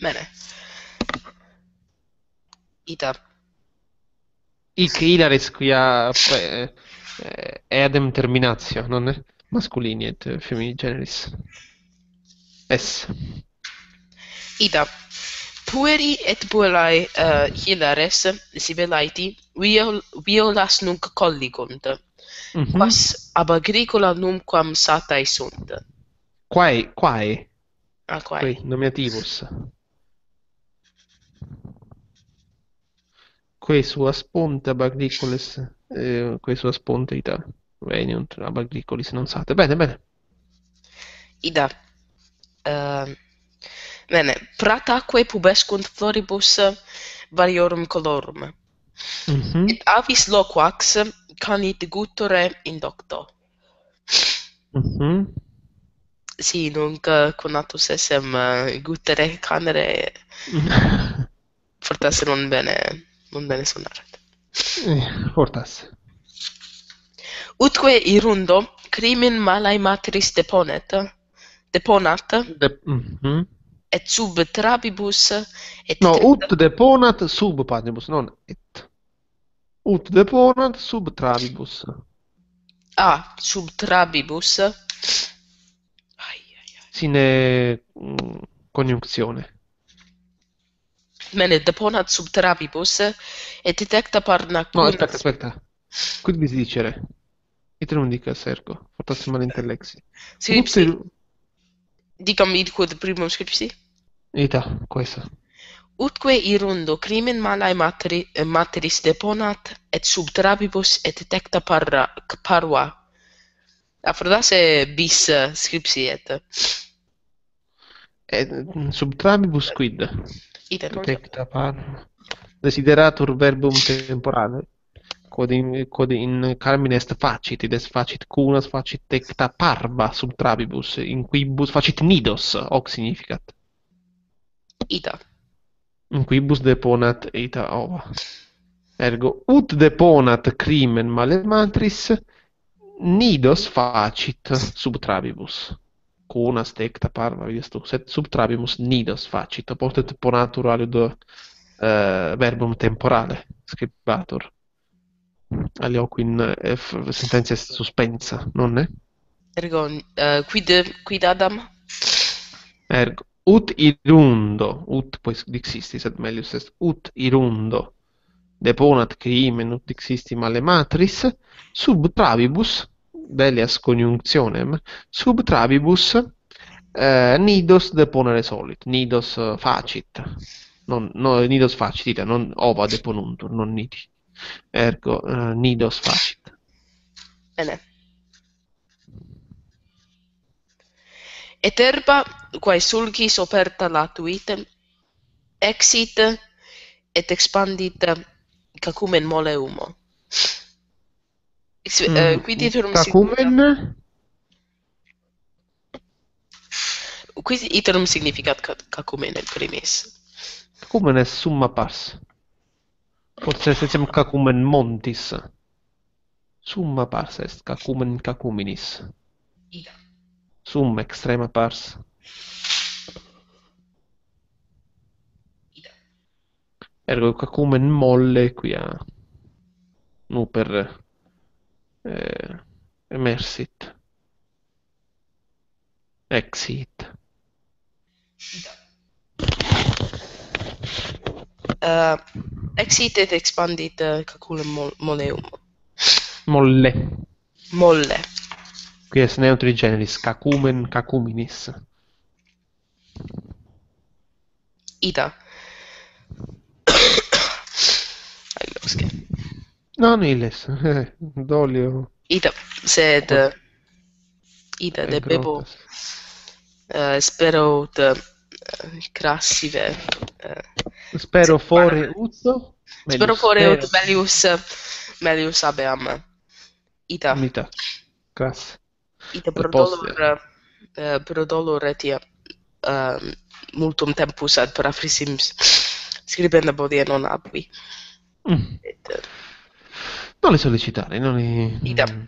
Bene. Ita. Hic hilaris quia eh, eh eadem terminatio non è masculini et femini generis. Es. Ita. Pueri et puellae uh, eh, hilares sibellaeti violas nunc colligunt, Mhm. quas ab agricola numquam satae sunt. Quae, quae, Ah, quae. quae, nominativus. Quae suas ponte ab agricoles, eh, quae suas ponte ita veniunt ab agricolis non sate. Bene, bene. Ida. Uh, bene. Prataque pubescunt floribus variorum colorum. Mm -hmm. Et avis loquax candidigutore indocto. Mhm. Mm sì, nunc uh, conatus esem uh, eh, gutere canere fortasse non bene non bene sonarat. Eh, fortas. Utque irundo crimen malae matris deponet, deponat, De mm -hmm. et sub trabibus, et... No, ut deponat sub patibus, non et. Ut deponat sub trabibus. Ah, sub trabibus. Ai, ai, ai. Sine mm, conjunctione. Bene, deponat sub trabibus, et tecta parna No, aspetta, aspetta. Quid vis dicere? Ite non dica sergo, fortasse mal intellexi. Scripsi, Ut dicam id quod primum scripsi. Ita, questa. utque irundo crimen malae materi, materis deponat, et sub trabibus et tecta parra, parva. Afrodase bis uh, scripsiet. Et sub trabibus quid? Idem. Tecta parva. Desideratur verbum temporale. Quod in, quod in carmine est facit, id est facit cunas, facit tecta parva sub trabibus, in quibus facit nidos, hoc significat. Ita quibus deponat eta ova. Ergo, ut deponat crimen malematris, nidos facit sub trabibus. Cuna stecta parva, vidies tu, sed sub trabimus nidos facit, portet deponatur alud uh, eh, verbum temporale, scribatur. Alioque in eh, F sententia est suspensa, è Ergo, uh, quid, quid Adam? Ergo, ut irundo, ut pues dixisti, sed melius est, ut irundo deponat crimen ut dixisti male matris, sub trabibus, velias conjunctionem, sub trabibus eh, nidos deponere solit, nidos eh, facit. non, no, nidos facit, ita, non ova deponuntur, non nidi. Ergo, uh, nidos facit. Bene. et erba quae sulcis operta latuit exit et expandit cacumen moleumo Ex eh, mm, uh, qui iterum cacumen Qui iterum significat cacumen primis cacumen est summa pars Potes etiam cacumen montis. Summa pars est cacumen cacuminis. Ida sum extrema pars. Ergo cacumen molle quia nuper eh, emersit. Exit. Uh, exit et expandit eh, uh, caculum mol moleum molle. Molle qui est neutri generis cacumen cacuminis. Ita. Ai non illes. Dolio. Ita sed uh, ita de bebo uh, spero de eh, uh, crassive uh, spero fore uzzo spero fore ut melius melius abeam. Ita. Ita. Cras Post- dolor uh, pro dolor etia uh, multum tempus ad paraphrasem scribenda bodie non abui Mm. et uh, Non li sollecitare, non li... Ida. Mm.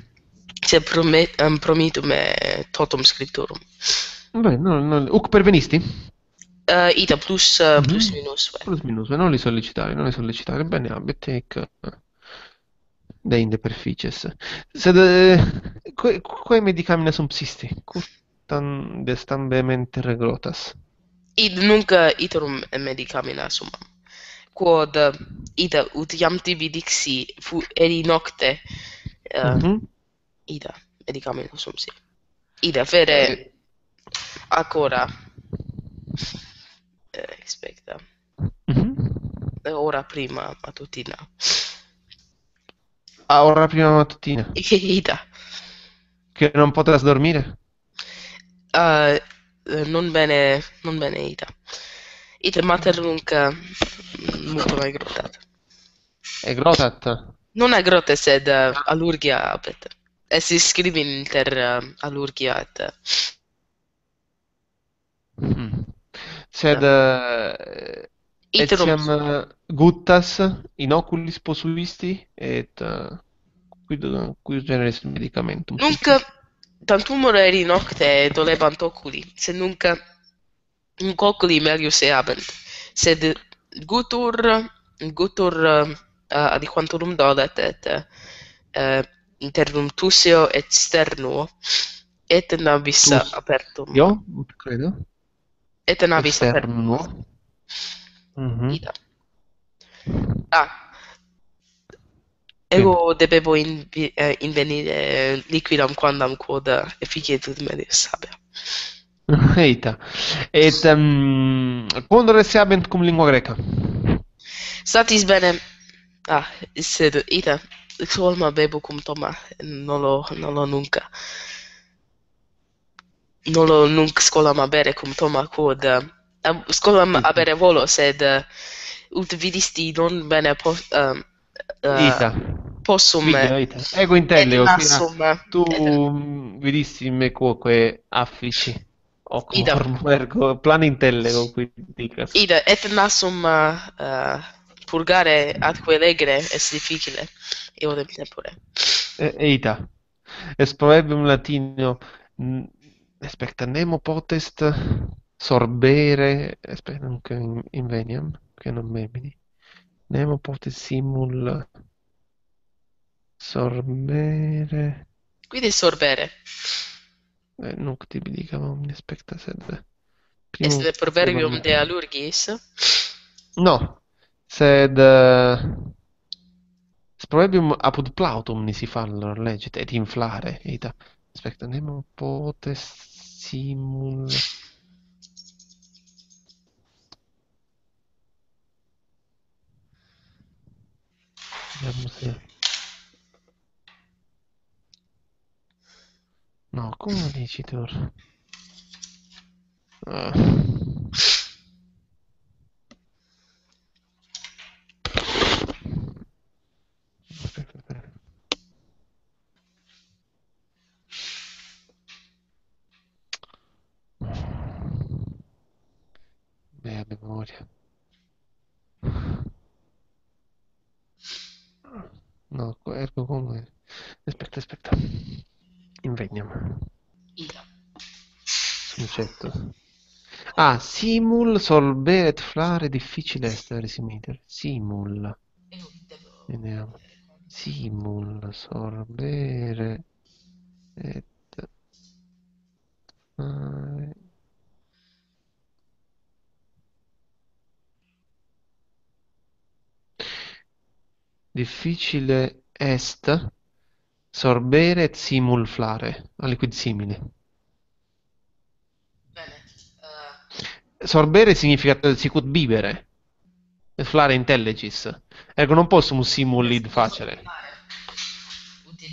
se promet, um, promitum me totum scriptorum Beh, no, no, uc pervenisti? uh, Ida plus uh, plus minus ve. Plus minus, non li sollecitare, non li sollecitare. Bene, abet ec deinde perficies. Sed eh, quei, quei medicamina sunt psisti. Custan destam vehemente regrotas. Id nunc iterum medicamina sumam. Quod ida ut iam tibi dixi fu eri nocte eh, uh, mm -hmm. ida medicamina sum si. Ida vere eh. acora eh, expecta. Mm -hmm. Ora prima matutina. A ora prima matutina. Ida che non potras dormire? Uh, non bene, non bene Ita. Ita mater nunc molto mai grotat. E grotat? Non agrote, sed uh, alurgia apet. Essi scribi inter uh, allurgia et... Mm. Sed... Uh, Iterum... Etiam uh, guttas in oculis posuisti et... Uh, quid, quid generis medicamentum. Nunc tantum moreri nocte dolebant oculi, sed nunc nunc oculi melius eabent, sed gutur gutur eh, uh, ad quantum dolet et eh, uh, interum tusseo et sternuo et navis Tus. apertum. Io credo. Et navis apertum. Mhm. Mm -hmm. ah, ego debevo invi, eh, invenire liquidam quandam quod efficietur medius habea. Eita. Et um, quod se habent cum lingua greca? Satis bene. Ah, sed ita solma bebo cum toma nolo nolo nunca. Nolo nunc scolam abere cum toma quod eh, uh, scolam abere volo sed uh, ut vidisti non bene post um, ehm, uh, Ita. possum Video, ita. Ego nassum Tu vidissi me quoque affici. O ergo plan intellego qui dicas. Ida, et nassum uh, uh, purgare atque legere est difficile, eodem tempore. E- Eita. Es proverbium latino aspecta nemo potest sorbere aspetta in- inveniam che non memini nemo potest simul sorbere Quid sorbere? eh, nunc tibi dicam omni aspecta sed Est primum de proverbium de Alurgis? no sed uh, proverbium apud Plautum nisi fallor legit et inflare ita aspecta nemo potest simul Vediamo se... No, come lo dici tu? Ah. Aspetta, aspetta. Beh, memoria. No, ergo come... Aspetta, aspetta. Inveniam. Ida. Succetto. Ah, simul solve et flare difficile est resimiter. Simul. Vediamo. Simul sorbere et flare. Difficile est sorbere et simul flare. A liquid simile. Bene. eh, Sorbere significa sicut bibere. E flare intellegis. Ergo non possum simul id facere.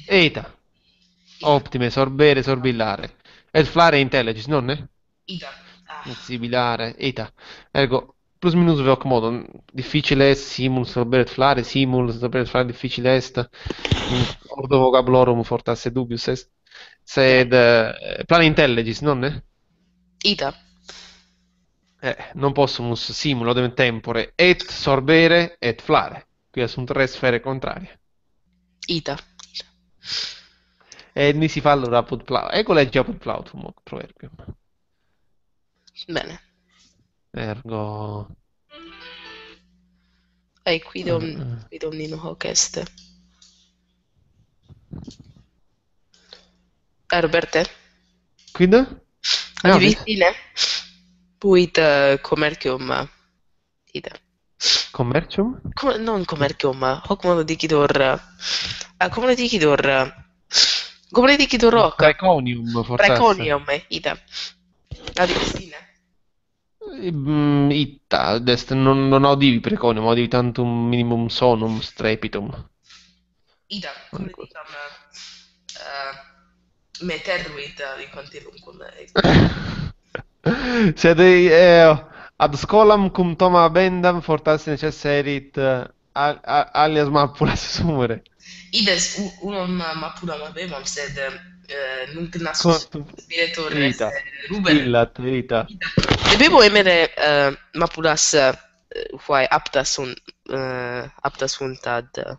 Eta. Optime, sorbere, sorbillare. Et flare intellegis, non è? Ida. Ah, Sibilare, eta. Ergo, plus minus hoc modo. Difficile est, simul, sorbere et flare, simul, sorbere et flare difficile est. Ordo vocabolorum fortasse dubius est. Sed eh, plane intellegis, non è? Ida. Eh, non possumus simul odem tempore et sorbere et flare. Qui sunt tre sfere contrarie. Ida. E ni si fa allora apud plau. Ecco legge apud plautum hoc proverbium. Bene. Ergo... Ei, quidum, Mm. quidum nino hoc est. Eh, Roberte? Quid? Adivis fine? Puit comercium uh, ida. Commercium? Come, non comercium, uh, hoc modo dicitur... Uh, come le dicitur... Uh, come le dicitur hoc? Preconium, fortasse. Preconium, ida. Adivis Mm, itta, est, non, non audivi preconium, audivi tantum minimum sonum strepitum. Ida, come dicam... Uh, meteruit uh, in quantilum cum... Sed eh, ad scholam cum toma bendam fortasse necesserit eh, al- alias mappulas sumere. Ides unum mapulam habemam, sed nunc nasus Quantum spiritur vita, esse rubere. illat vita. Debebo emere uh, mapulas uh, quae aptas sunt uh, aptas sunt ad uh,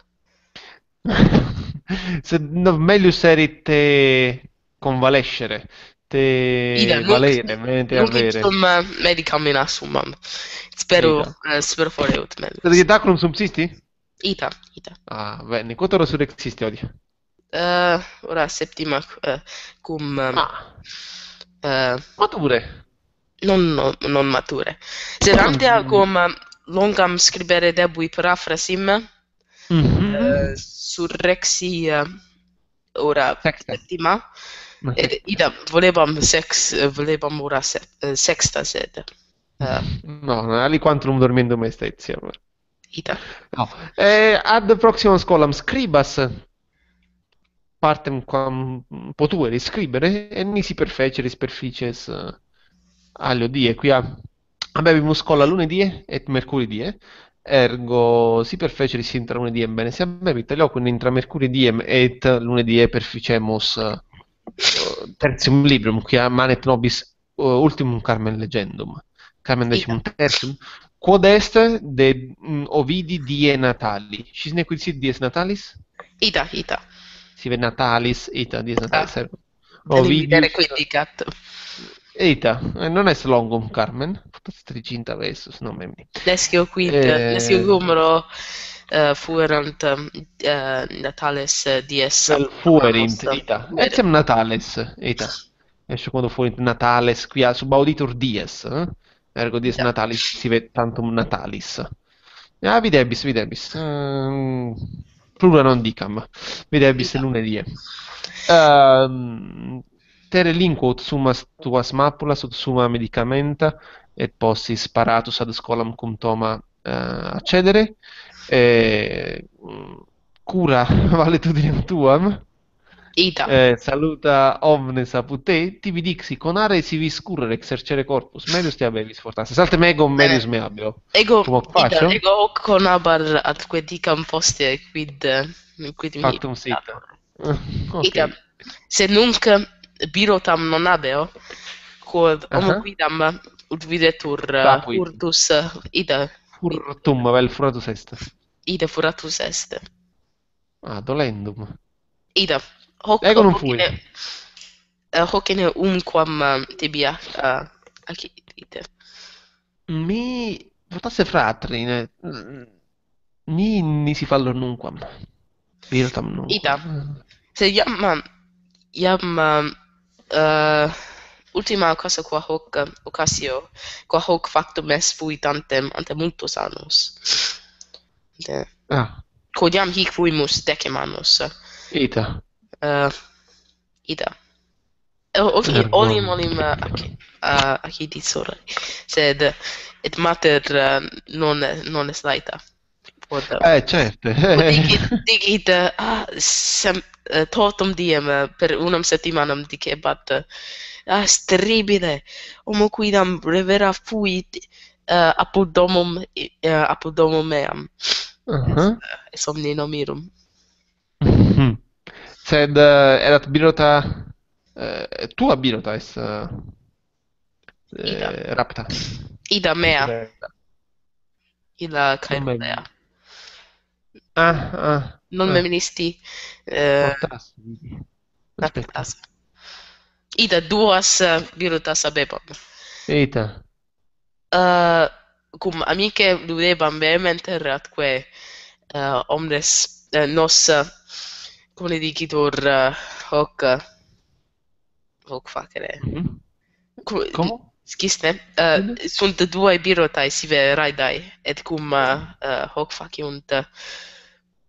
Sed no, melius erit te convalescere, te ida valere, mente avere. ipsum uh, medicam in assumam. Spero Ida. uh, spero foreut Sed melius. dietacrum subsisti? Ita, ita. Ah, bene, quota resurrexisti odia. Uh, ora septima uh, cum Ah, uh, mature. non, non, non mature. Antea Mm. cum longam scribere debui paraphrasim Mhm. uh, surrexi uh, ora Sexta. septima Ma ed sexta. ida volebam sex volebam ora se, uh, sexta sed uh, No, aliquantum dormiendum est etiam. ida No. Eh, ad proximam scholam scribas partem quam potueris scribere et nisi perfeceris perficies uh, alio die quia habebimus schola lunedie et mercuridie ergo si perfeceris intra lunediem bene si habebit loquens intra mercuridiem et lunedie perficemus uh, uh, tertium librum quia manet nobis uh, ultimum Carmen legendum Carmen decimum tertium quod est de mm, Ovidi die natali. Sis nequid sit dies natalis? Ida ida sive natalis ita dies natalis Ah. ergo Delividere Ovidius quindicat ita eh, non est longum Carmen triginta versus nomen mi nescio quint Eh. nescio numero uh, fuerant um, uh, natales uh, dies fuerint nostra. ita Vere. etiam natales ita esce quando fuerint natales quia subauditur dies eh? ergo dies Ja. natalis sive tantum natalis ah videbis videbis Ehm, plura non dicam videbis Ja. lunedie Ehm, te relinquot summas tuas mapulas ut summa medicamenta et possis paratus ad scholam cum toma eh, accedere e mm, cura valetudinem tuam. Eh, saluta omnes apud te, tibi dixi, conare sivi scurrere exercere corpus, melius te habevis fortasse. Saltem ego melius me habeo. Ego, faccio? ego hoc conabar atque dicam poste quid, eh, quid mi Factum sit. Ok. Ida, se nunc birotam non habeo, quod homo Aha. quidam ut videtur Vapuit. furtus, uh, ida, Furtum, vel furatus est. ida furatus est. Ah, dolendum. Ida, hoc Ego non fui. Eh, hoc ne umquam eh, uh, tibia uh, eh, acite. Mi votasse fratrine. Mi nisi fallo nunquam. Virtam nunquam. Ita. Se iam iam uh, ultima cosa qua hoc occasio qua hoc factum est fui tantem ante multos annos. De. Ah. Quodiam hic fuimus decem annos. Ita uh, ida. Oki olim olim uh, accidissor, uh, sed et mater uh, non non est laeta. Pod, uh, eh, certo. digit, digit uh, ah, sem, uh, totum diem uh, per unam settimanam dicebat uh, ah, terribile, homo quidam revera fuit uh, apud domum, uh, apud domum meam. Uh -huh. Es, uh, es omni nomirum. Mm -hmm sed uh, erat birota uh, tua birota es uh, ida. Eh, rapta. Ida mea. Illa caerodea ah ah non ah. memnisti eh, portas portas ida duas birotas abebam ita uh, cum amice ludebam vehementeratque uh, omnes uh, nos uh, cum ne dicitur uh, hoc uh, hoc facere. Mhm. Cum? Schisne, uh, Mhm. sunt duae birotae sive raedae, et cum uh, hoc faciunt uh,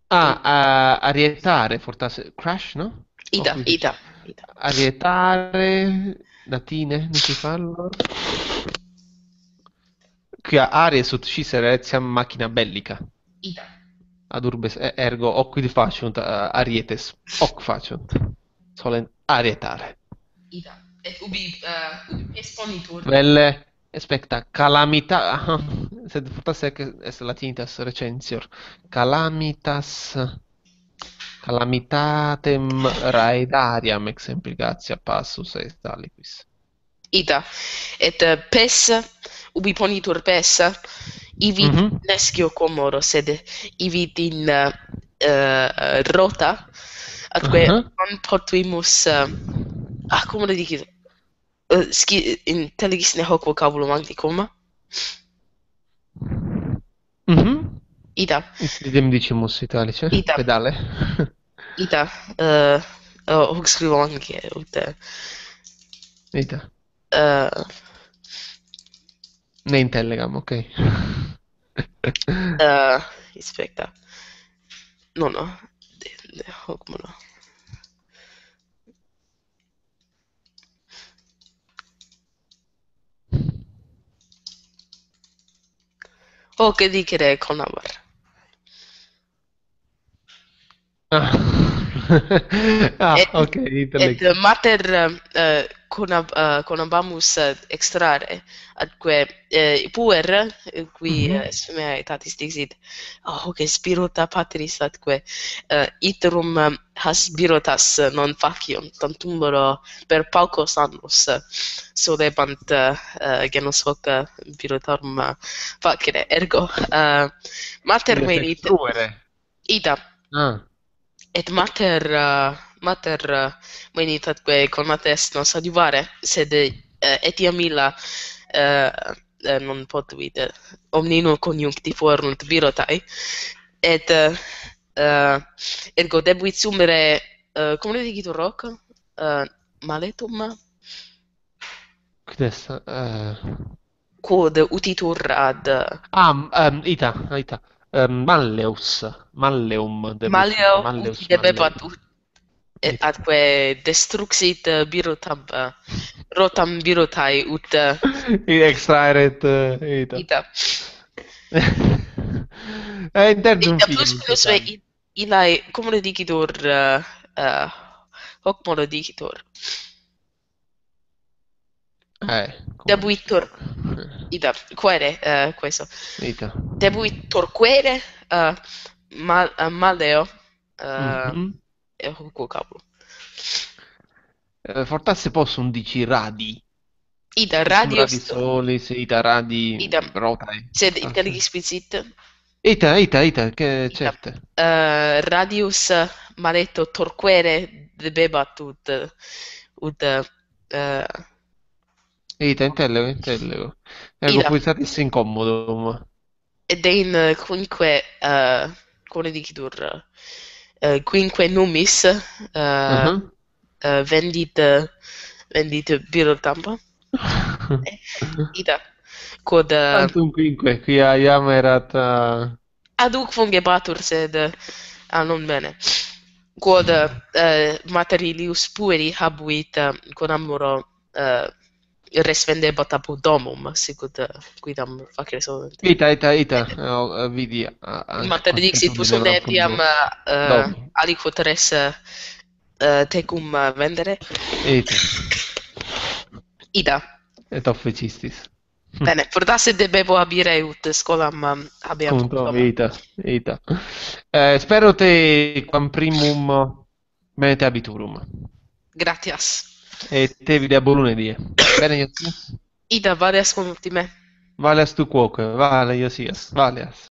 Ah, a arietare fortasse crash, no? ida, Oh, ida, ida. Arietare latine, nisi fallor. Qui a Aries ut scissere etiam machina bellica. Ida. Ad urbes ergo ocquid faciunt uh, arietes hoc faciunt. Solent arietare. Ida. Et ubi, uh, ubi esponitur. Velle aspecta calamita sed fortasse ec est latinitas recensior. Calamitas calamitatem raedariam exemplicatia passus est aliquis. ita et uh, pes ubi ponitur pes ivi mm -hmm. nescio comoro sed ivi in uh, eh, uh, rota atque uh -huh. non potuimus uh, eh, ah cum le dicit uh, sci intelligis ne hoc vocabulum anticum Mhm. Mm ita. Idem dicimus italice. Ita. Pedale. ita. Uh, uh, hoc scrivo anche. Ut, Ita. Uh, Ne intellegam, ok. uh, aspecta, no, no, de, de, hoc mono. Hoc dicere conabar. Ah, ah Et- ok, Et uh, mater uh, conab, uh, eh, conabamus uh, eh, extrare atque eh, puer eh, qui mm -hmm. est mea aetatis dixit oh hoc okay, spirota patris atque uh, iterum um, has birotas non facium tantumbro per paucos annos uh, solebant uh, uh, genus hoc uh, birotarum uh, facere ergo uh, mater venit idam ah et mater uh, mater uh, venitatque colmat est nos adiuvare sed uh, etiam illa uh, uh, non potuit uh, omnino conjuncti fornunt virotae. Et uh, uh, ergo debuit sumere uh, cum dicitur hoc uh, maletum? Quid uh... Quod utitur ad... Uh... Ah, um, ita, ita um, Malleus, Malleum debus, Malleo, Malleus, debebat et atque destruxit uh, birotam uh, rotam birotai ut uh, extraeret uh, ita. Ita. e interdum film. Plus plus me ilae cum lo dicitur uh, uh, hoc modo dicitur. Eh, dici? ida, quere, uh, questo. Ita. Debuitur quere, uh, mal, uh, maleo, uh, hoc capulu. Eh, fortasse possum dici radi. Ida, radius, radi solis, ita radi ida, rotae. sed Ah, sì. intelligispicit, Ita, ita, ita, che ida, certe. uh, radius maletto torquere debebat ut, ut, uh, Ita, intello, intello. Ergo eh, Ida. pulsatis incomodo. Ed in eh, quinque, eh, uh, quone dicitur, uh, quinque numis mhm. uh, uh -huh. uh, vendit, vendit birotampa. Ida, quod... Uh, Tantum quinque, quia iam erat... Uh... Aduc fungebatur, sed uh, non bene. Quod uh, materilius pueri habuit uh, quod amoro uh, res vendebat apud domum, sicut uh, quidam facere solent. Ita, ita, ita, eh, vidi anche Mater dixit consuetudine possum etiam uh, aliquot res uh, tecum uh, vendere. Ita, Ida. et officistis. Bene, fortasse debebo habire ut scolam Punto, domo. ita, ita. Eh, spero te quam primum mete abiturum. Gratias. Et te videa lunedie. Bene, Iosias? Ida, valeas con ultime. Valeas tu quoque, vale, Iosias, valeas.